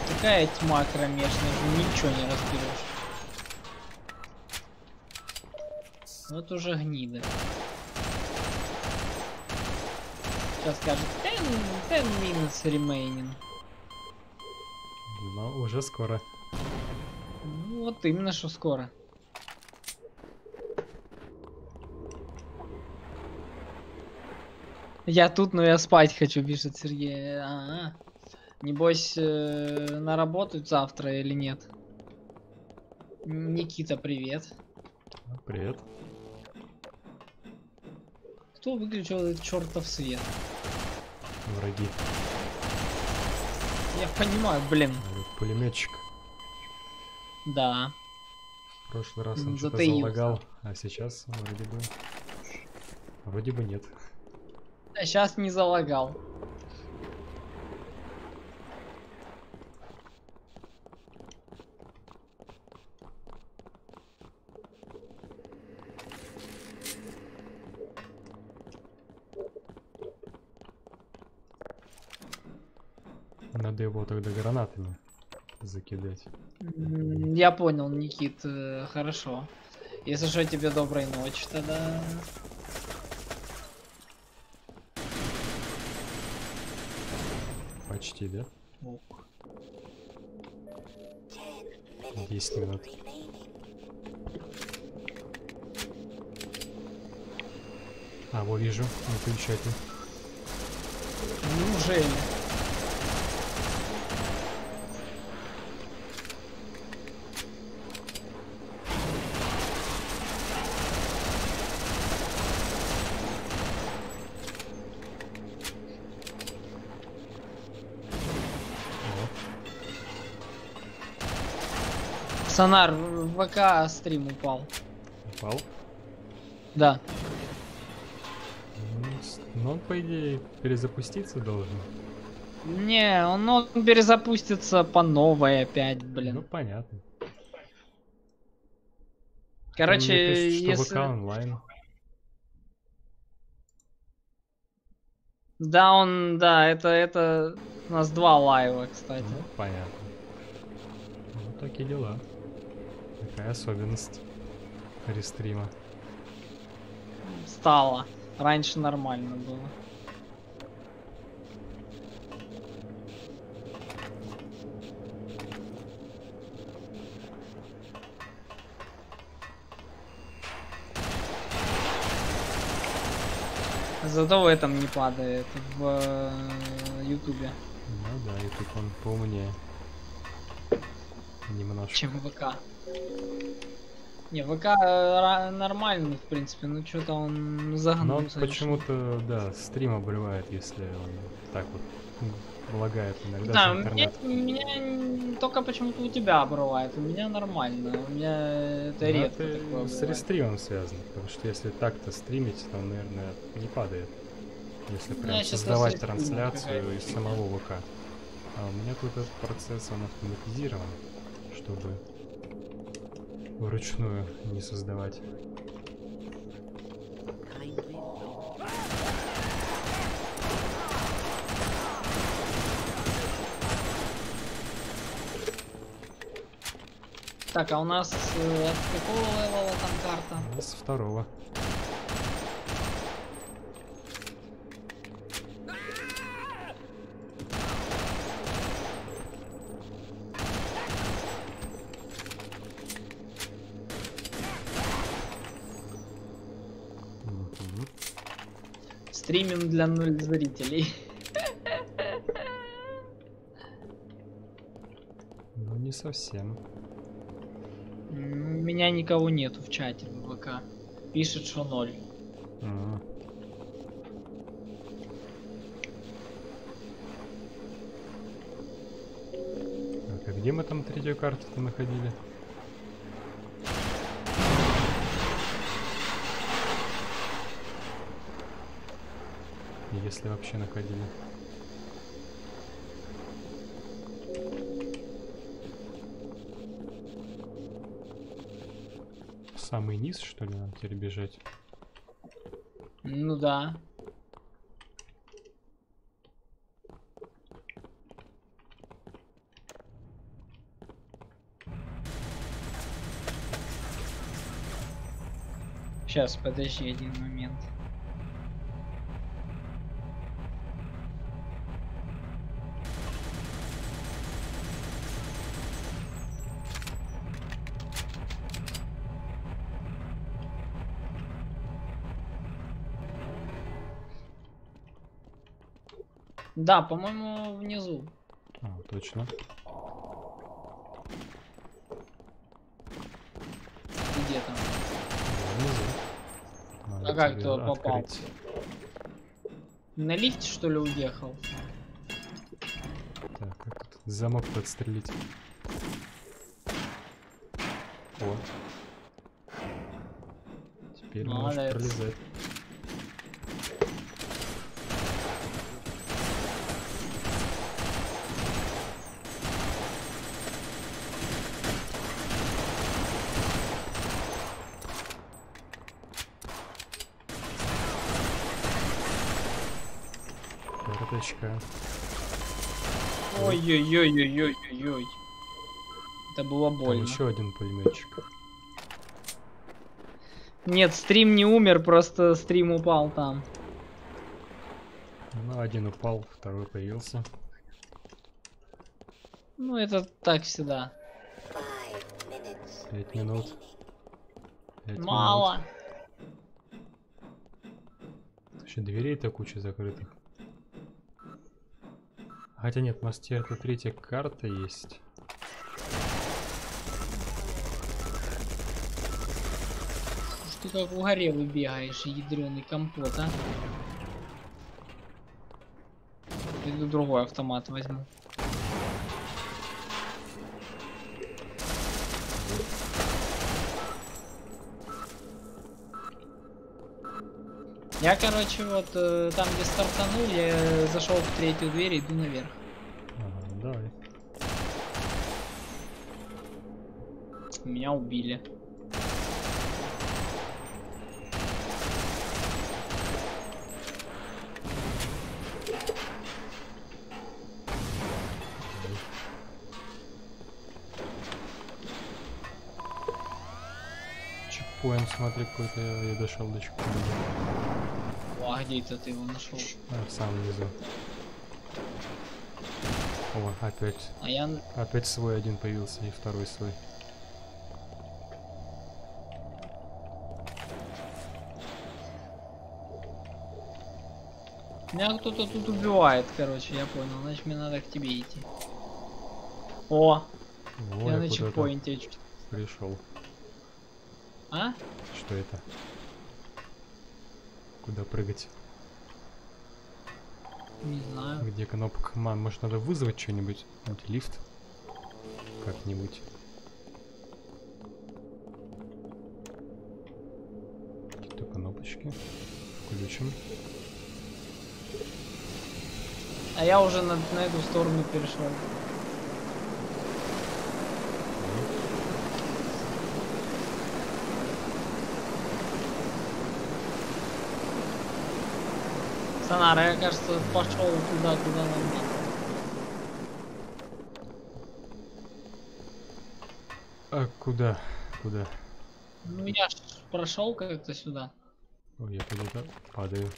Такая тьма кромешная, ничего не разберешь. Вот уже гнида. Сейчас скажет 10, 10 minutes remaining. Но уже скоро. Ну, вот именно что скоро. Я тут, но я спать хочу, пишет Сергей. А, Небось, э, наработают завтра или нет? Никита, привет. А, Привет. Кто выключил этот чертов свет? Враги. Я понимаю, блин. А Пулеметчик. Да. В прошлый раз он что-то залагал, а сейчас вроде бы... Вроде бы нет. А сейчас не залагал. Надо его тогда гранатами закидать. Я понял, Никит, э, хорошо. Если что, тебе доброй ночи тогда. Почти, да? 10 минут. А, его вижу. Замечательно. Неужели? Сонар, в ВК стрим упал. Упал. Да. Ну, с- Ну, он, по идее, перезапуститься должен. Не, он, он перезапустится по новой опять, Ну, блин. понятно. Короче, что если... ВК онлайн. Да, он, да, это, это... У нас два лайва, кстати. Ну, понятно. Ну, такие дела. Такая особенность рестрима. Стало. Раньше нормально было. Зато в этом не падает, в э, Ютубе, Ну да, и тут он поумнее. Немножко. чем ВК. Не, ВК нормальный, в принципе, ну что-то он Но загнулся. он решил. почему-то, да, стрим обрывает, если он так вот лагает иногда Да, меня, меня только почему-то у тебя обрывает, у меня нормально, у меня это Но редко это такое с рестримом связано, потому что если так-то стримить, то, наверное, не падает. Если Ну, прям создавать трансляцию из самого ВК. А у меня тут этот процесс, он автоматизирован, чтобы вручную не создавать. Так, а у нас э, от какого левела там карта? С второго. Стримим для нуль зрителей. Ну, не совсем. У меня никого нету в чате в ВК. Пишет, что ноль. М. Так, а где мы там третью карту-то находили? Если вообще находили. Самый низ, что ли, нам теперь бежать? Ну да. Сейчас, подожди один момент. Да, по-моему, внизу. А, точно. Где там? Внизу. Надо А как ты попал? открыть. На лифте, что ли, уехал? Так, как тут замок подстрелить? О. Теперь можешь Молодец. пролезать. Ой-ой-ой-ой-ой-ой. Это было Там больно. еще один пулеметчик. Нет, стрим не умер, просто стрим упал там. Ну, один упал, второй появился. Ну, это так всегда. Пять минут. Пять минут. Мало. Еще дверей-то куча закрытых. Хотя нет, у нас теперь третья карта есть. Ты как угорелый бегаешь, ядреный компот, а? Иду другой автомат возьму. Я, короче, вот э, там, где стартанул, я зашел в третью дверь и иду наверх. Ага, давай. Меня убили. Смотри, какой-то я дошел до чекпоинта. О, а где это ты его нашел? А, в самом низу. О, опять. А я... Опять свой один появился и второй свой. Меня кто-то тут убивает, короче, я понял. Значит, мне надо к тебе идти. О, Во, я я на чекпоинте. пришел. А? Что это? Куда прыгать? Не знаю. Где кнопка? Ман, может надо вызвать что-нибудь? Антилифт? Как-нибудь. Какие-то кнопочки. Включим. А я уже на, на эту сторону перешел. Сонара, я, кажется, пошел туда, куда надо. А куда? Куда? Ну я ж прошел как-то сюда. Ой, я куда-то падаю.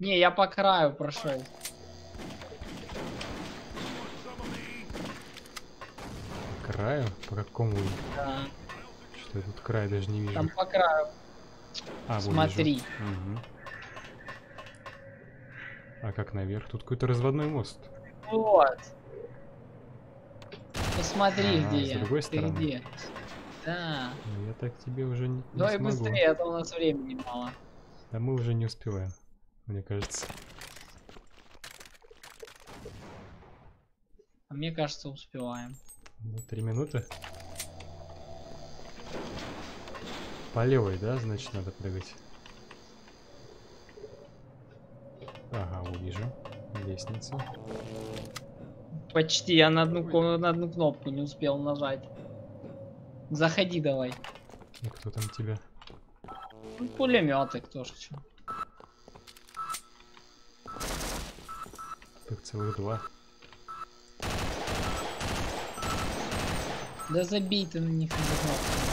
Не, я по краю прошел. По краю? По какому? Да, Что я тут край даже не вижу. там по краю. А. Смотри. Мгм. А как наверх? Тут какой-то разводной мост. Вот. Посмотри, Ага, где с я. другой Ты стороны. где? Да. Но я так тебе уже не, не Давай смогу. быстрее, а то у нас времени мало. А мы уже не успеваем, мне кажется. А мне кажется, успеваем. Ну, три минуты. По левой, да, значит, надо прыгать. Ага, увижу. Лестница. Почти, я на одну, на одну кнопку не успел нажать. Заходи давай. Ну, кто там тебя? Ну, пулеметы, кто ж чё. Так целых два. Да забей ты на них на кнопку.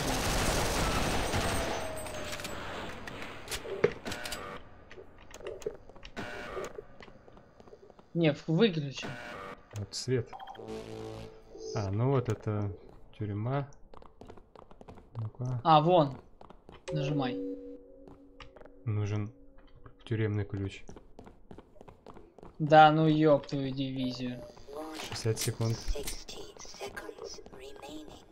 Не, выключи. Вот свет. А, ну вот это тюрьма. Ну-ка. А, вон. Нажимай. Нужен тюремный ключ. Да, ну ёб твою дивизию. 60 секунд. 60 seconds remaining.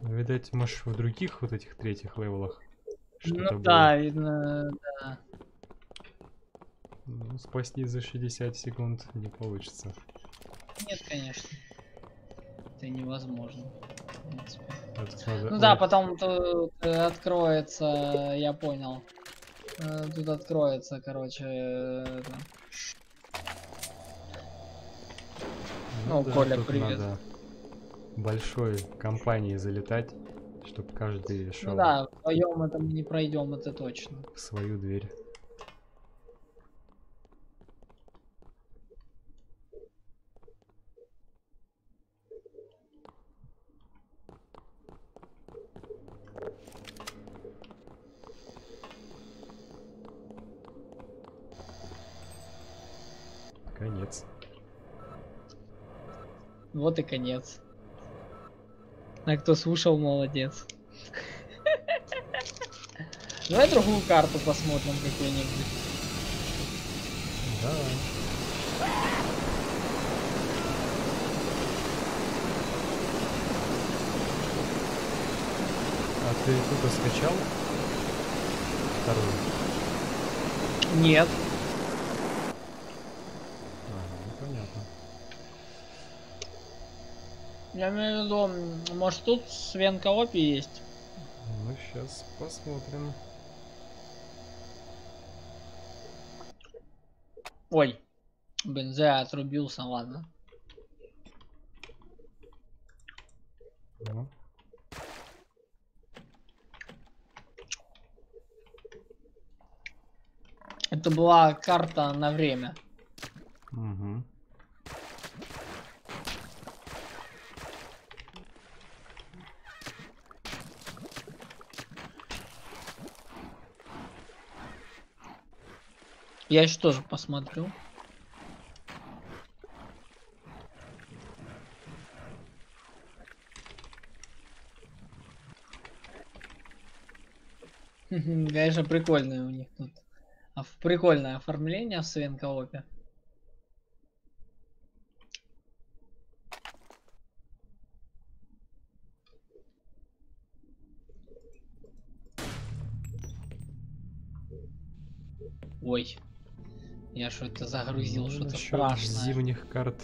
Ну, Видать, может в других вот этих третьих левелах что-то ну было. да, видно, да. Ну, спасти за 60 секунд не получится. Нет, конечно. Это невозможно. надо- Ну да, потом тут э, откроется, я понял. Э, Тут откроется, короче, это. ну, Коля, тут привет. надо большой компанией залетать, чтобы каждый шел Ну да, вдвоем это мы не пройдем, это точно. в свою дверь. Конец. Вот и конец. А кто слушал, молодец. Давай другую карту посмотрим какую-нибудь. Давай. А ты тут скачал? Вторую. Нет. А, ну понятно. Я имею в виду, может тут Свенка Опи есть? Ну, сейчас посмотрим. Ой. Зря отрубился, ладно. Ну, Это была карта на время. Угу. Я еще тоже посмотрю. Конечно, прикольное у них тут. А прикольное оформление в Свенка Опе. Ой. Я что-то загрузил, Ну, что-то страшное. зимних карт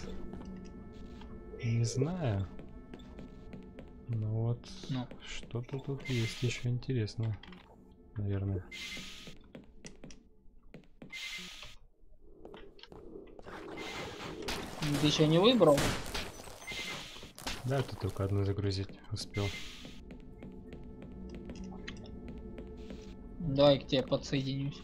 не знаю. Ну вот, Ну. что-то тут есть еще интересное, наверное. Ты еще не выбрал? Да, ты только одну загрузить успел. Давай к тебе подсоединюсь.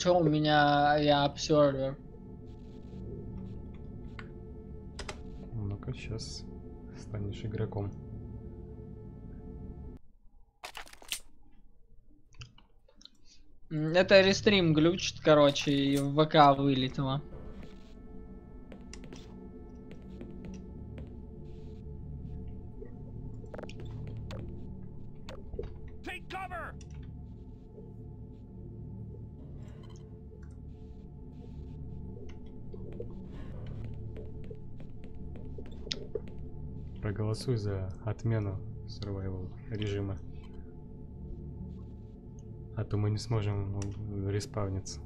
Чё у меня я обсервер? Ну-ка, сейчас станешь игроком. Это рестрим глючит, короче, и в ВК вылетело. Проголосуй за отмену survival режима. А то мы не сможем ну, респавниться.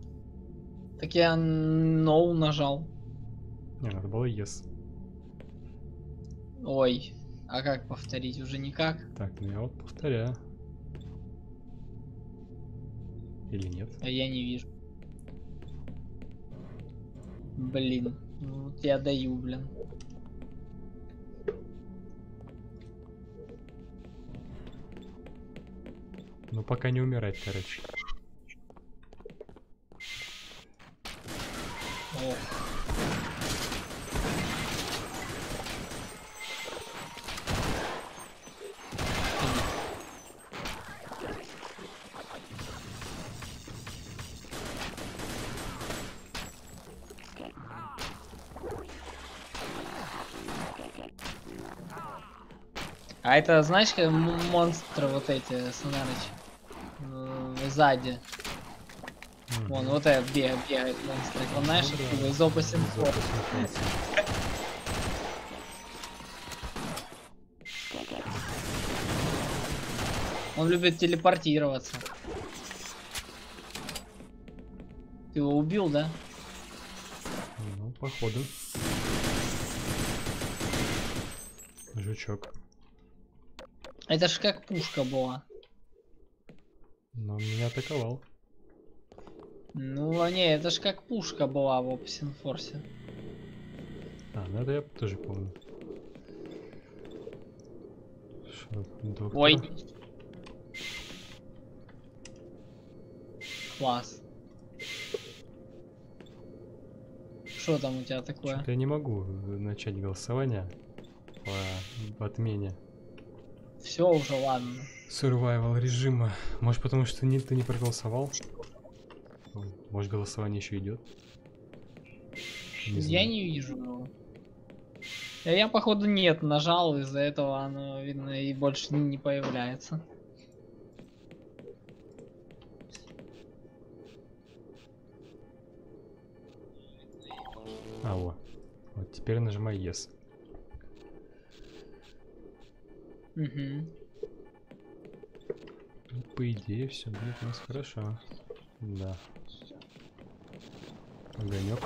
Так я no нажал. Не, надо было yes. Ой, а как повторить? Уже никак? Так, ну я вот повторяю. Или нет? А я не вижу. Блин, ну вот я даю, блин. Ну пока не умирать, короче. А это, знаешь, монстры вот эти, Санарыч? Сзади. Мгм. Вон, вот этот бегает, бегает монстр. Он знаешь, да. откуда? Из. Opus Enforce. Он любит телепортироваться. Ты его убил, да? Ну, походу. Жучок. Это ж как пушка была. Он меня атаковал. Ну, а не, это ж как пушка была в Enforce. А, ну это я тоже помню. Шо, доктор? Ой. Класс. Что там у тебя такое? Я не могу начать голосование по отмене Все уже, ладно. Survival режима. Может потому что не, ты не проголосовал? Может голосование еще идет? Я знаю. не вижу его. А Я, походу, нет нажал, из-за этого оно, видно, и больше не появляется. А, во. Вот теперь нажимай yes. Угу. Ну, по идее, все будет у нас хорошо. Да. Огонек.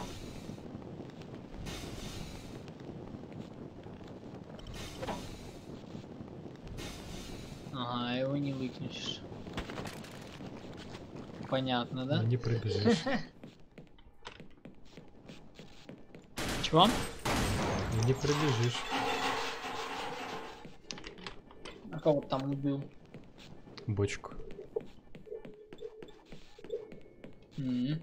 Ага, его не выключишь. Понятно, да? Ну, Не пробежишь. Чего? Ну, Не пробежишь. А кого там убил? Бочку. М.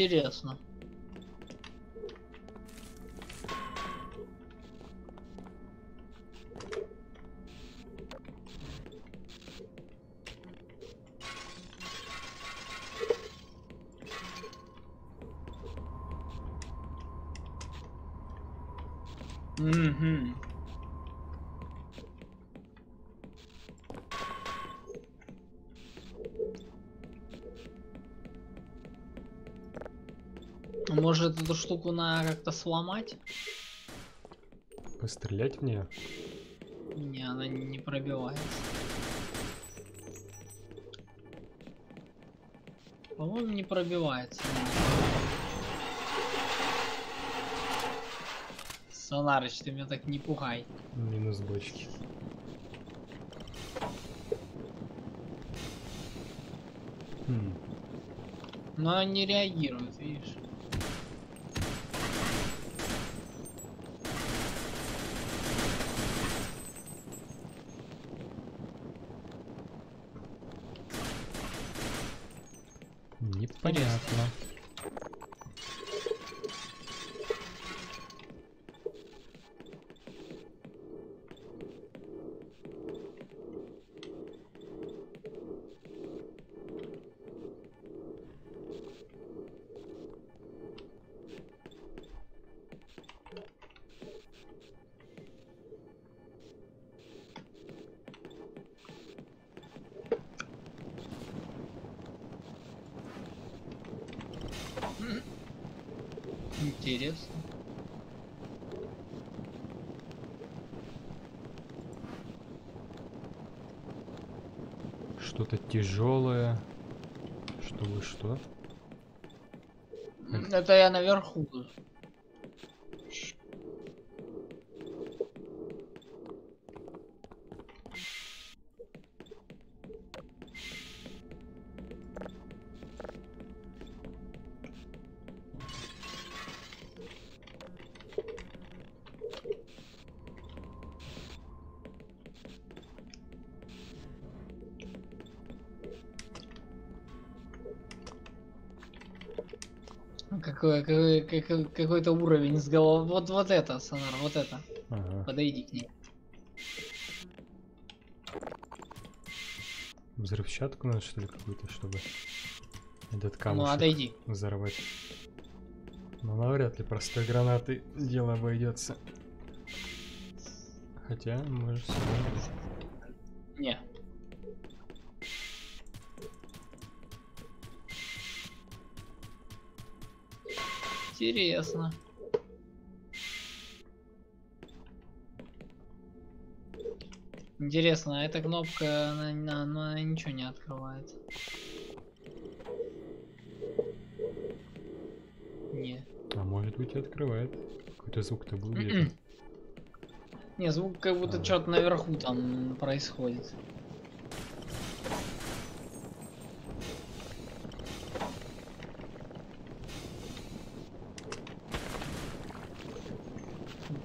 Интересно. Мгм. Может эту штуку надо как-то сломать? Пострелять в нее? Не, она не пробивается. По-моему, не пробивается. Сонарыч, ты меня так не пугай. Минус бочки. Хм. Но она не реагирует, видишь? Тяжелое. Что? М, Это я наверху. Какой-то уровень с головы. Вот, вот это, Сонар, вот это. Ага. Подойди к ней. Взрывчатку надо что ли какую-то, чтобы этот Ну, камушек отойди. взорвать. Но навряд ли простой гранатой дело обойдется. Хотя, может, всё Интересно. Интересно, а эта кнопка, она, она- она ничего не открывает. Не. А может быть и открывает. Какой-то звук-то был М-м. где-то. Не, звук как будто А. что-то наверху там происходит.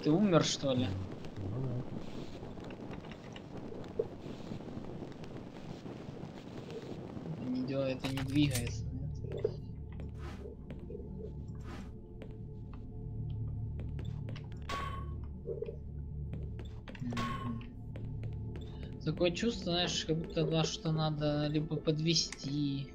Ты умер, что ли? Ну да. Не делает, это не двигается. Такое чувство, знаешь, как будто вас что надо либо подвести.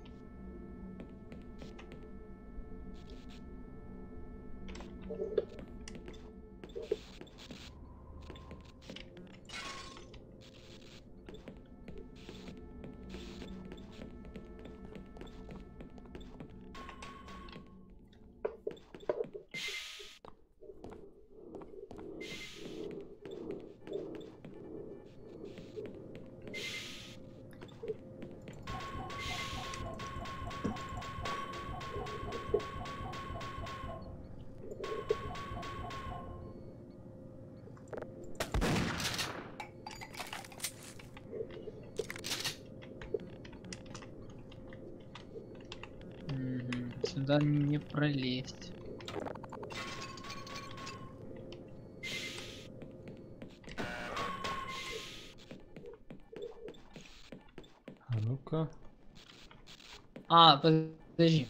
А, подожди.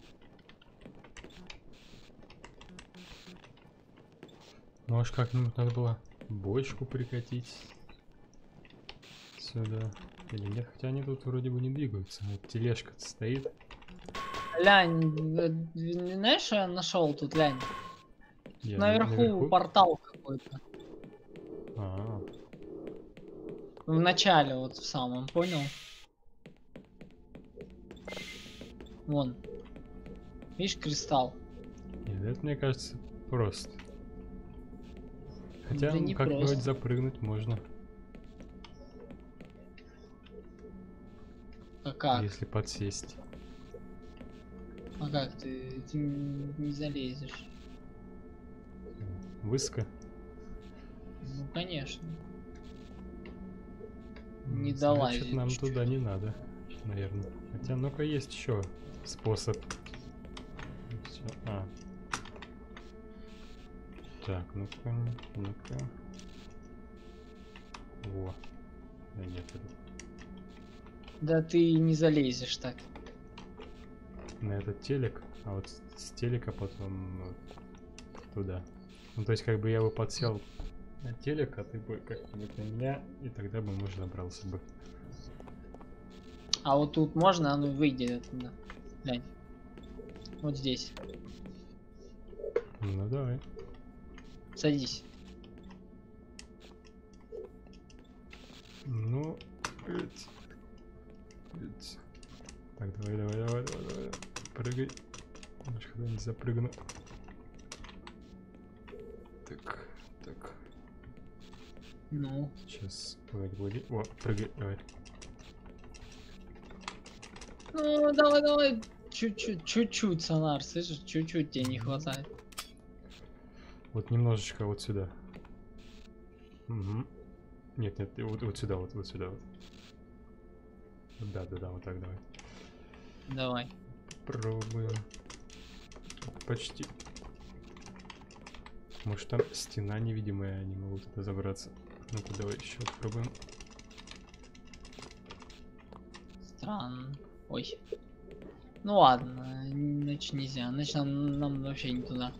Может как-нибудь надо было бочку прикатить сюда. Или нет, хотя они тут вроде бы не двигаются. Вот тележка стоит. Лянь, э, знаешь, что я нашел тут, Лянь? Я наверху, портал какой-то. А, В начале, вот в самом, понял? Вон. Видишь, кристалл. нет, это мне кажется просто. Хотя Да ну, как-нибудь запрыгнуть можно, А как? если подсесть. А как ты? Ты не залезешь. Выска. Ну, конечно. Не долазит Значит, нам чуть-чуть. туда не надо, наверное. Хотя, ну-ка, есть еще способ. Всё, А. Так, ну-ка, ну-ка. Во. Да нет, Да ты не залезешь так. на этот телек, а вот с- телека потом туда. Ну, то есть, как бы я бы подсел на телек, а ты бы как-нибудь на меня, и тогда бы, может, добрался бы. А вот тут можно, а ну выйди оттуда. Глянь. Вот здесь. Ну, давай. Садись. Ну, блядь. Блядь. Так, давай, давай, давай, давай, давай. Прыгай. Может, куда-нибудь запрыгну. Так, так. Ну. Сейчас, погоди, погоди. О, прыгай, давай. Ну, давай, давай. Чуть-чуть, чуть-чуть, сонар, слышишь? Чуть-чуть тебе не хватает. Вот немножечко вот сюда. Угу. Нет, нет, вот, вот сюда, вот, вот сюда вот. Да, да, да, вот так давай. Давай. Пробуем. Почти. Может там стена невидимая, они могут туда забраться. Ну-ка, давай еще попробуем. Странно. Ой. Ну ладно, значит нельзя. Значит нам, нам вообще не туда.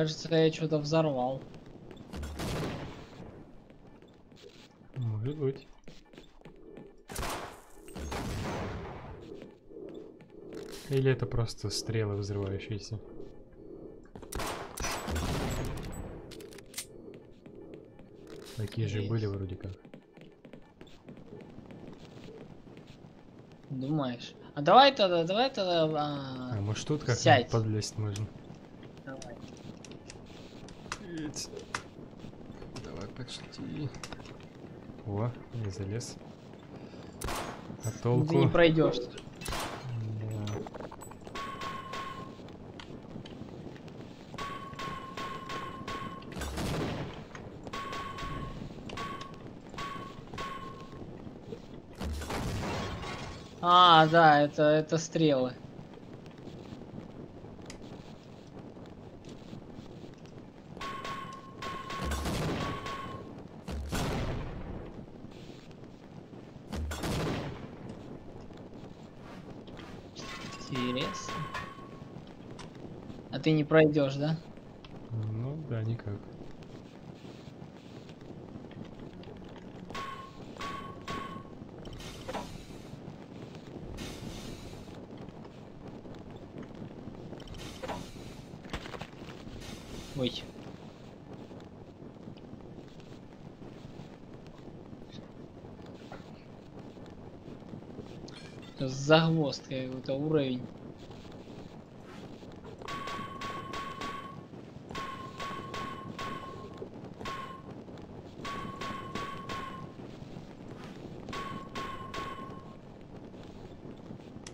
Кажется, я что-то взорвал. Может быть. Или это просто стрелы взрывающиеся? Такие же были Есть. вроде как. Думаешь? А давай тогда, давай тогда. А, а, может тут как сядь. подлезть можно? давай. Давай почти. О, я залез. А толку? Ты не пройдешь. Да. А, да, это, это стрелы. Интересно. А ты не пройдешь, да? Ну да, никак. Ой. Это загвоздка какой-то уровень.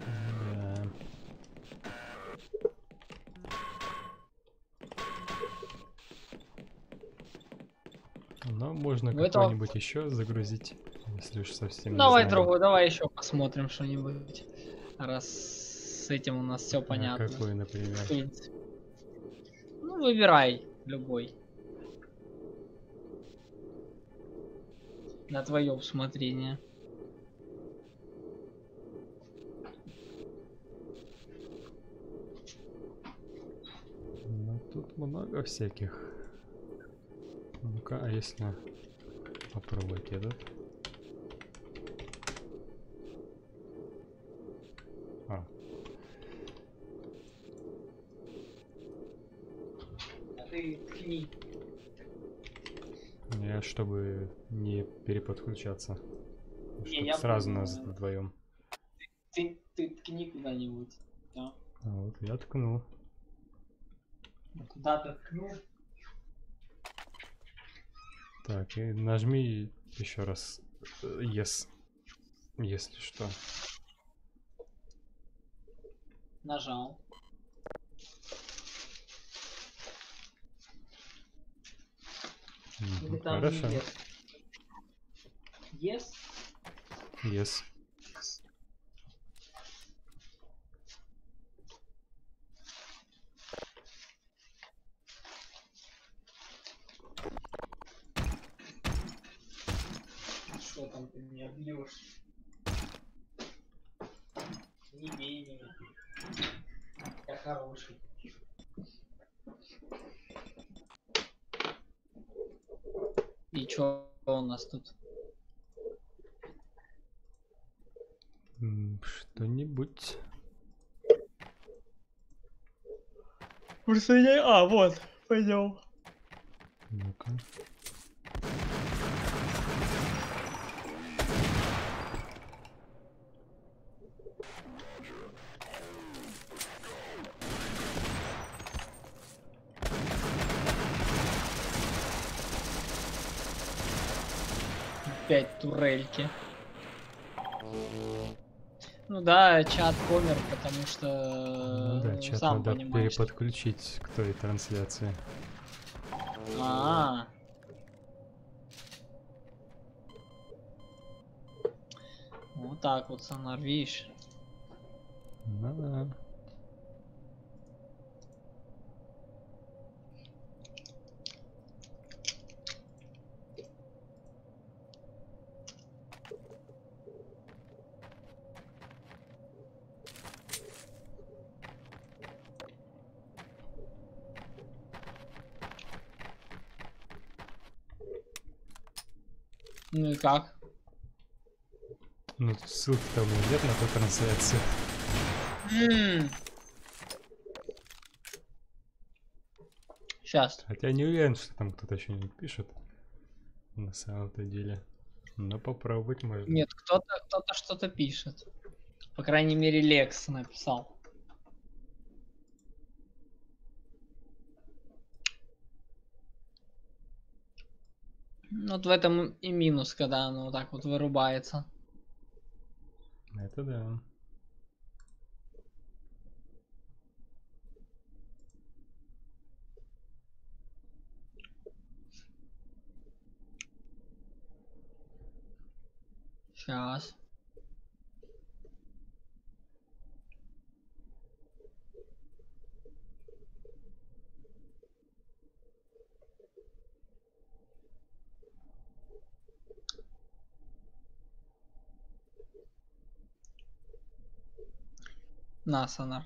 Да. Но можно Ну, это вот- какой-нибудь еще загрузить, если уж совсем не Давай знаем. другой, давай еще посмотрим что-нибудь. Раз с этим у нас все А понятно. какой, например? В принципе. Ну, выбирай любой. На твое усмотрение. Ну, тут много всяких. Ну-ка, а если попробовать этот? А, А ты ткни. я чтобы не переподключаться. Не, я сразу нас вдвоем. Ты, ты ткни куда-нибудь. Да. А вот я ткнул. Куда ты ткнул? Так, и нажми еще раз э, yes, если что. Нажал. Или там Хорошо. yes. Yes? Yes. Что там ты меня бьешь? Не бей меня. Я хороший. И чё у нас тут? Что-нибудь. Просто А, вот, пойдем. Ну-ка. Опять турельки. Ну да, чат помер, потому что Ну да, э, чат сам надо понимаешь. переподключить к той трансляции. А. Вот так вот, Сонар, видишь? Ну Ну и как? Ну, ссылки-то у меня нет на ту трансляцию. Сейчас. Хотя не уверен, что там кто-то еще не пишет. На самом-то деле. Но попробовать можно. Нет, кто-то кто-то что-то пишет. По крайней мере, Лекс написал. Вот в этом и минус, когда оно вот так вот вырубается. Это да. Сейчас. На, Сонар.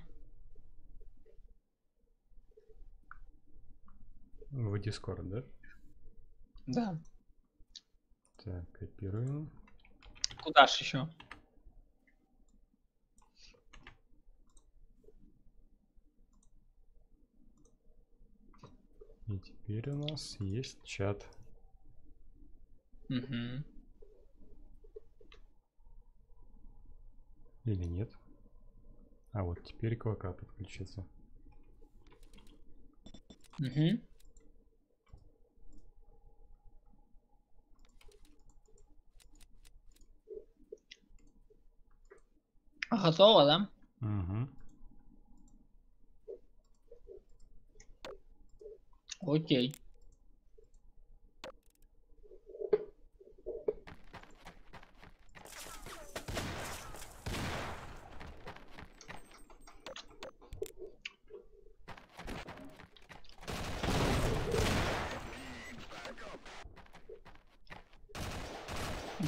В Discord, да? Да. Так, копируем. Куда ж еще? И теперь у нас есть чат. Угу. Или нет? А вот теперь к ВК подключится. Угу. Готово, да? Угу. Окей.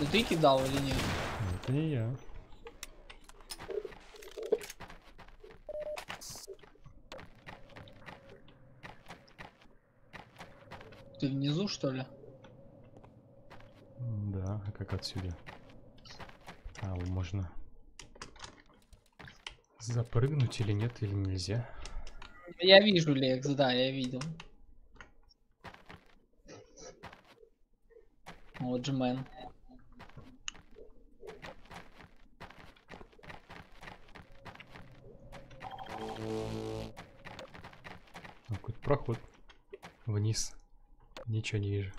Да ты кидал или нет? Это не я. Ты внизу, что ли? Да, а как отсюда? А, можно запрыгнуть или нет, или нельзя? Я вижу, Лекс, да, я видел. Вот же мэн. Вниз. Ничего не вижу.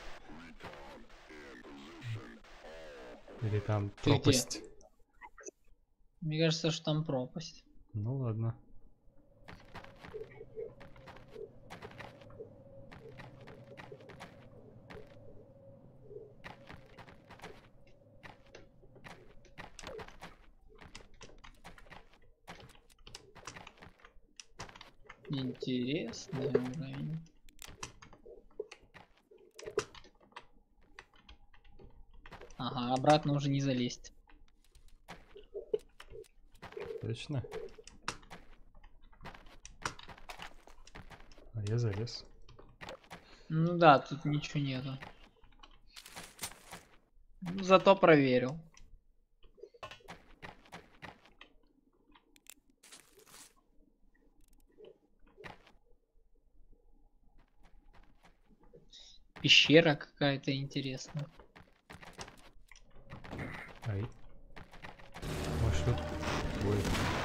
Или там Ты где? пропасть. Мне кажется, что там пропасть. Ну ладно. Интересный уровень. Ага, обратно уже не залезть. Точно? А я залез. Ну да, тут ничего нету. Ну, Зато проверил. Пещера какая-то интересная. Ай. Может,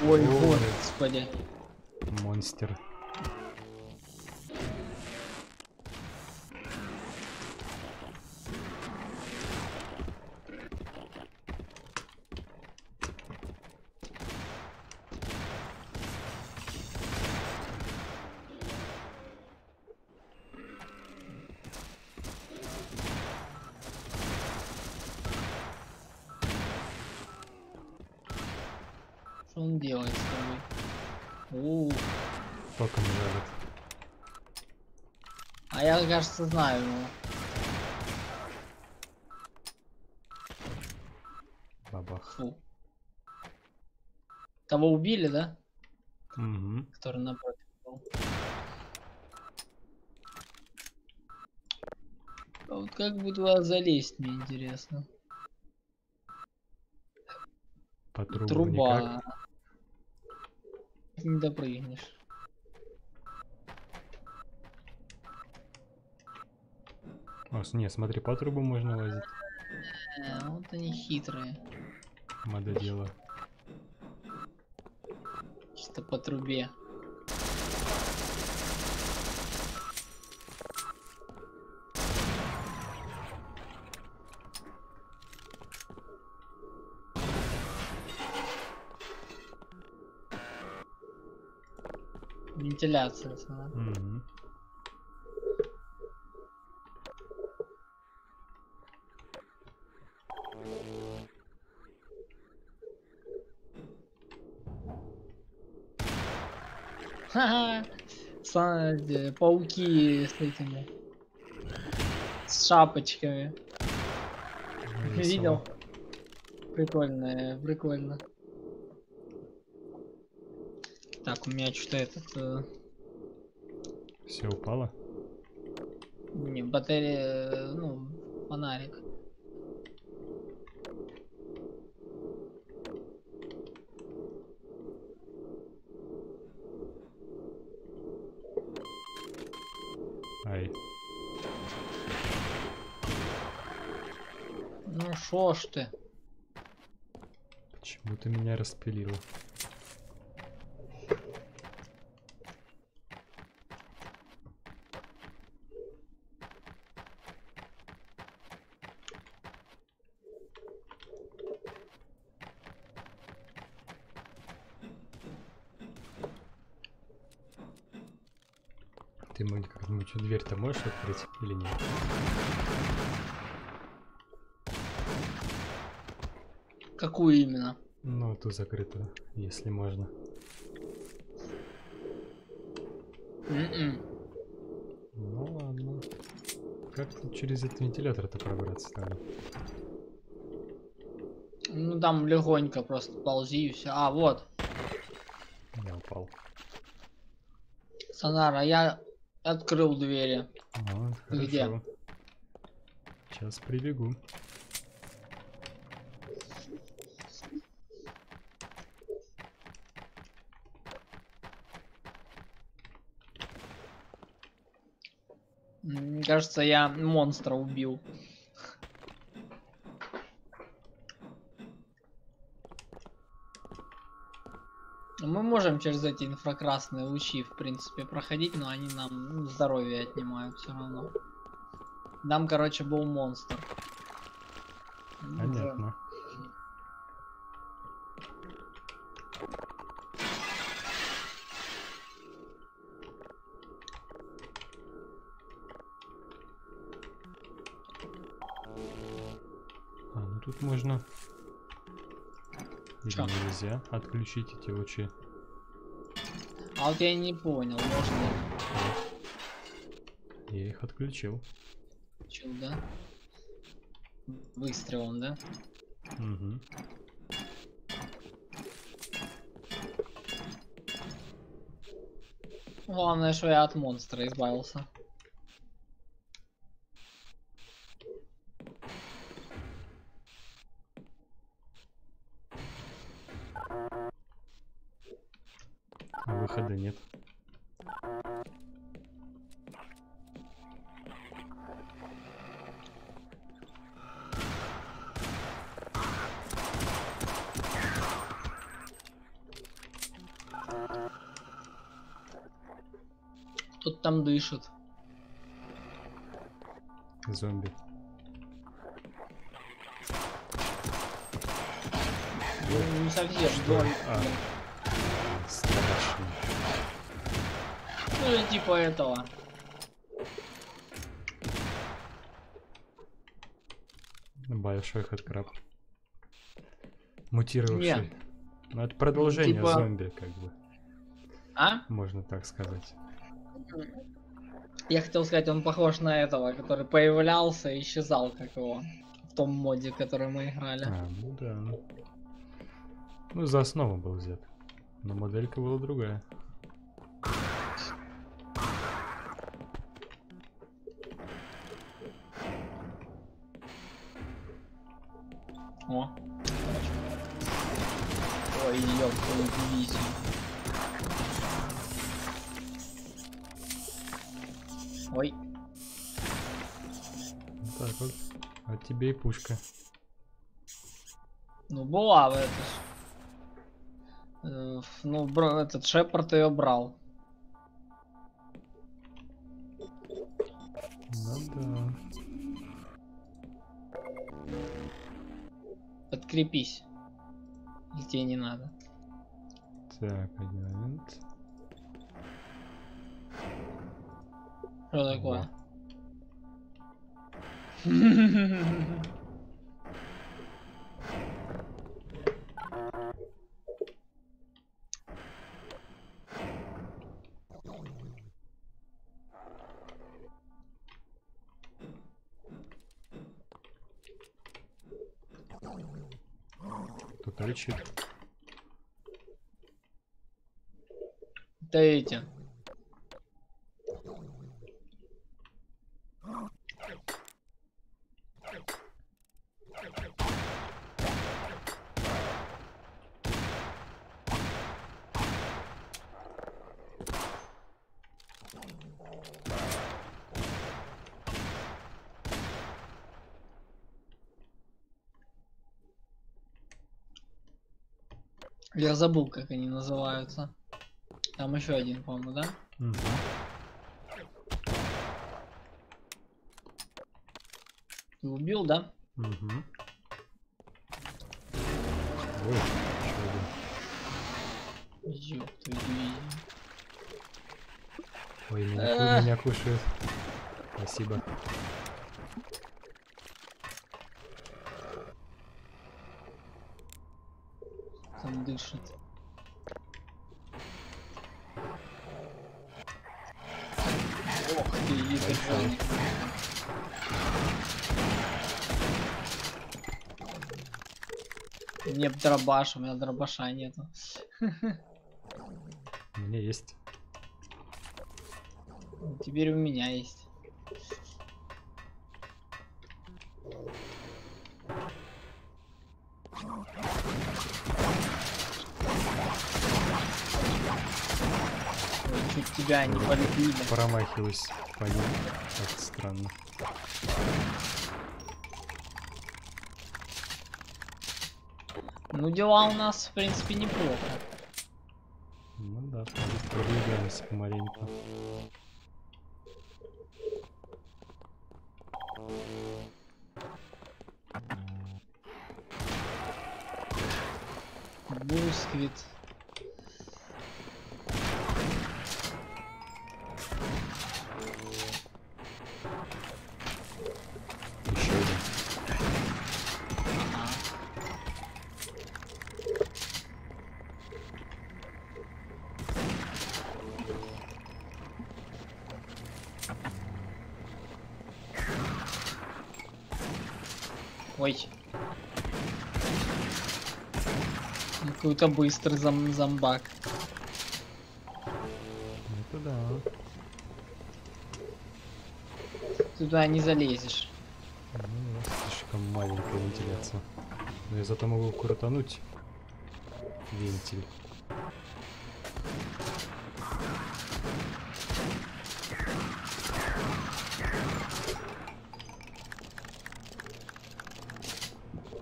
Ой, Ой, Ой. господи. монстр. Что он делает с тобой? У, Током жалит. а я, кажется, знаю его. Бабах. Фу. Того убили, да? Угу. Который напротив был. А Вот как бы туда залезть, мне интересно. По трубам никак. Труба. Не допрыгнешь. О, не, смотри, по трубам можно лазить. Э, вот они хитрые. Мододела. Что по трубе. Вентиляция. смотри. Са- Пауки с этими. С шапочками. Весело. Видел? Прикольно, прикольно. Так, у меня что-то этот... э, Все упало? не, батарея, э, ну, фонарик. Ай. Ну шо ж ты? Почему ты меня распилила? Ты мне как-нибудь дверь-то можешь открыть или нет? Какую именно? Ну, ту закрытую, если можно. М-м. Ну ладно. Как тут через этот вентилятор-то пробраться тогда? Ну там легонько просто ползи и все. А, вот. Я упал. Сонара, я открыл двери. А, Где? Сейчас прибегу. М, Мне кажется, я монстра убил. Мы можем через эти инфракрасные лучи, в принципе, проходить, но они нам ну, здоровье отнимают все равно. Там, короче, был монстр. Ну, уже. Нельзя отключить эти лучи? А вот я не понял, можно Я их отключил. чё, да? Выстрелом, да? Угу. Главное, что я от монстра избавился. Зомби. Ну, не совсем. Дом. А. Страшно. Ну, типа этого. Большой хэдкраб. Мутировавший. Нет. Ну, это продолжение Типа- зомби, как бы. А? Можно так сказать. Я хотел сказать, он похож на этого, который появлялся и исчезал, как его. В том моде, который мы играли. А, ну да. Ну, за основу был взят. Но моделька была другая. А тебе и пушка. ну была в это ж. Э, Ну, бро, этот Шепард ее брал. Ну да. Подкрепись. Или тебе не надо. Так, один момент. Что такое? Кто-то лечит. Да эти. Я забыл, как они называются. Там еще один, по-моему, да? Мгм. Ты убил, да? Мгм. Ой, ещё один. Ёб твою. Ой, меня, ку- Эх. меня кушают. Спасибо. Там дышит. Ох ты, ебать. Мне б дробаш, у меня дробаша нету. У меня есть. Теперь у меня есть. Ой, чуть тебя не полюбили. Промахиваюсь по ним. Как странно. Ну дела у нас, в принципе, неплохо. Ну да, продвигаемся помаленьку. Какой-то быстрый зам зомбак. Это да. Туда не залезешь. Ну, у нас слишком маленькая вентиляция. Но я зато могу крутануть вентиль.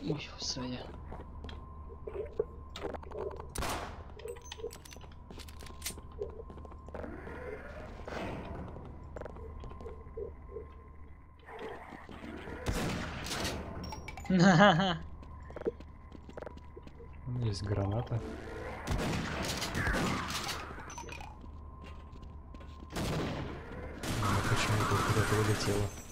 Ой, господи. У меня есть граната. Почему-то куда-то улетела.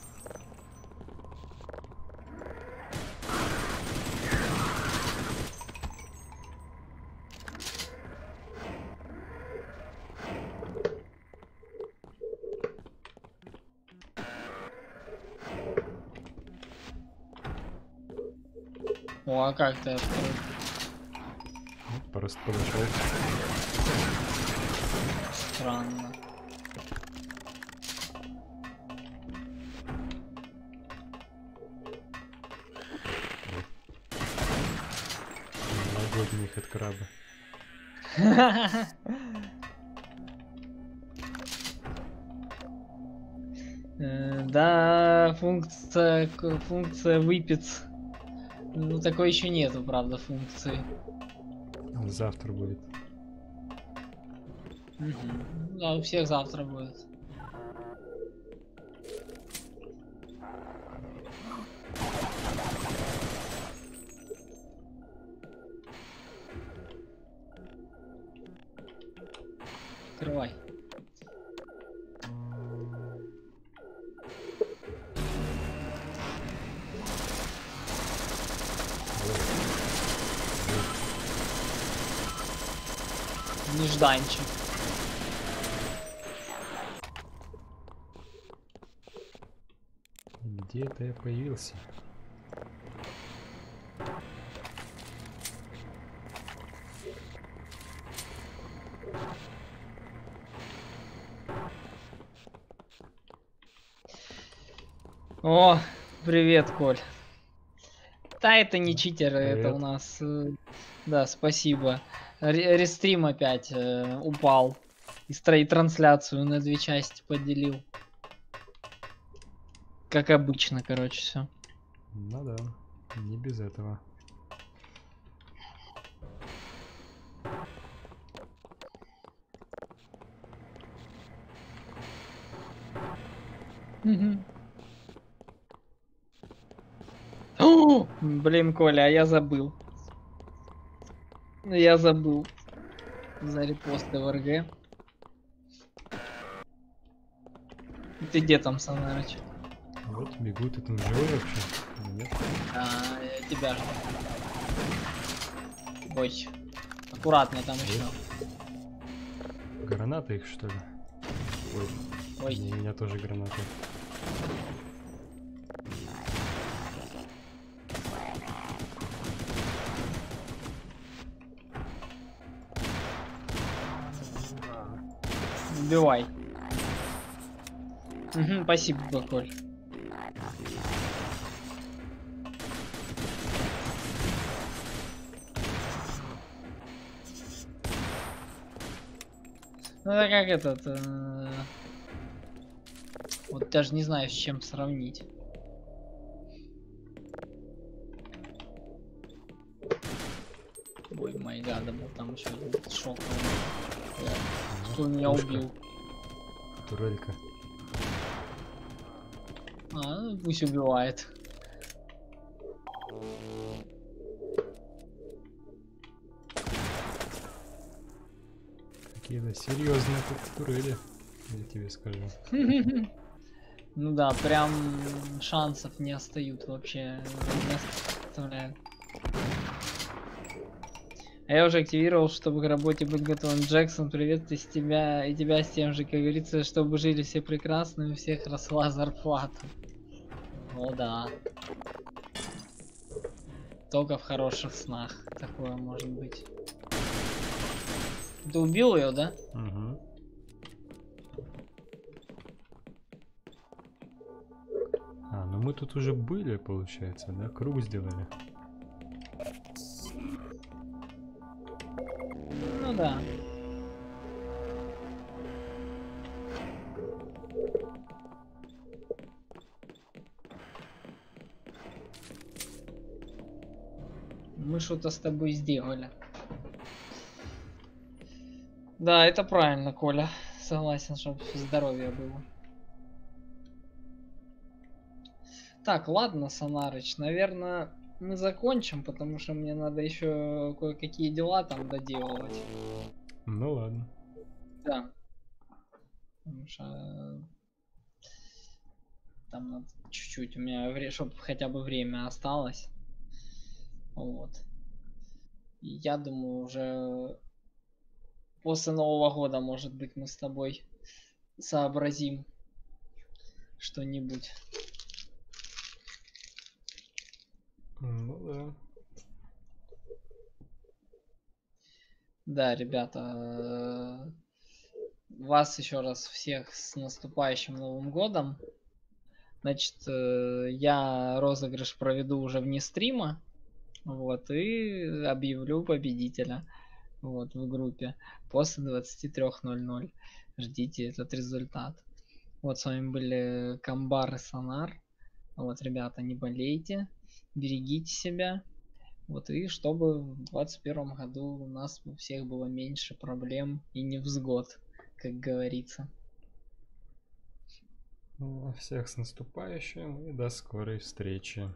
А как ты открыл? Просто подошел. Странно. них от краба. Э, Да, функция, функция выпец. Ну, такой еще нету, правда, функции. Завтра будет. Мгм. Да, у всех завтра будет. Это я появился? О, привет, Коль. Да, это не читеры, это Привет. у нас... э, Да, спасибо. Ре- Рестрим опять э, упал. И строит трансляцию на две части поделил. Как обычно, короче, все. Ну да, не без этого. О, Блин, Коля, а я забыл. Я забыл. За репосты в РГ. Ты где там, Санарыч? Вот бегу, ты там живой вообще? Нет? А, тебя жду. Ой, аккуратно там еще. Гранаты их что ли? Ой, Ой, не, у меня тоже гранаты. убивай. Мгм, спасибо, Коль. Ну это как этот... э, Вот даже не знаю, с чем сравнить. Ой, май гада, был там еще шок. Кто меня пушка, убил? Турелька. А, ну, пусть убивает. Какие-то серьезные турели, я тебе скажу. Ну да, прям шансов не остают вообще. А я уже активировал, чтобы к работе быть готовым. Джексон, привет из тебя и тебя с тем же, как говорится, чтобы жили все прекрасно и у всех росла зарплата. О да. Только в хороших снах такое может быть. Ты убил ее, да? Угу. А, ну мы тут уже были, получается, да? Круг сделали. Ну да. Мы что-то с тобой сделали. Да, это правильно, Коля. Согласен, чтобы здоровье было. Так, ладно, Санарыч, наверное, мы закончим, потому что мне надо еще кое-какие дела там доделывать. Ну ладно. Да. Потому что э, там надо чуть-чуть у меня, чтобы хотя бы время осталось. Вот. И я думаю, уже после Нового года, может быть, мы с тобой сообразим что-нибудь. Ну да. Да, ребята, э, вас еще раз всех с наступающим Новым годом. Значит, э, я розыгрыш проведу уже вне стрима. Вот, и объявлю победителя. Вот, в группе. После 23.00. Ждите этот результат. Вот, с вами были Камбар и Сонар. Вот, ребята, не болейте. Берегите себя. Вот, и чтобы в 2021 году у нас у всех было меньше проблем и невзгод, как говорится. Ну, Всех с наступающим и до скорой встречи.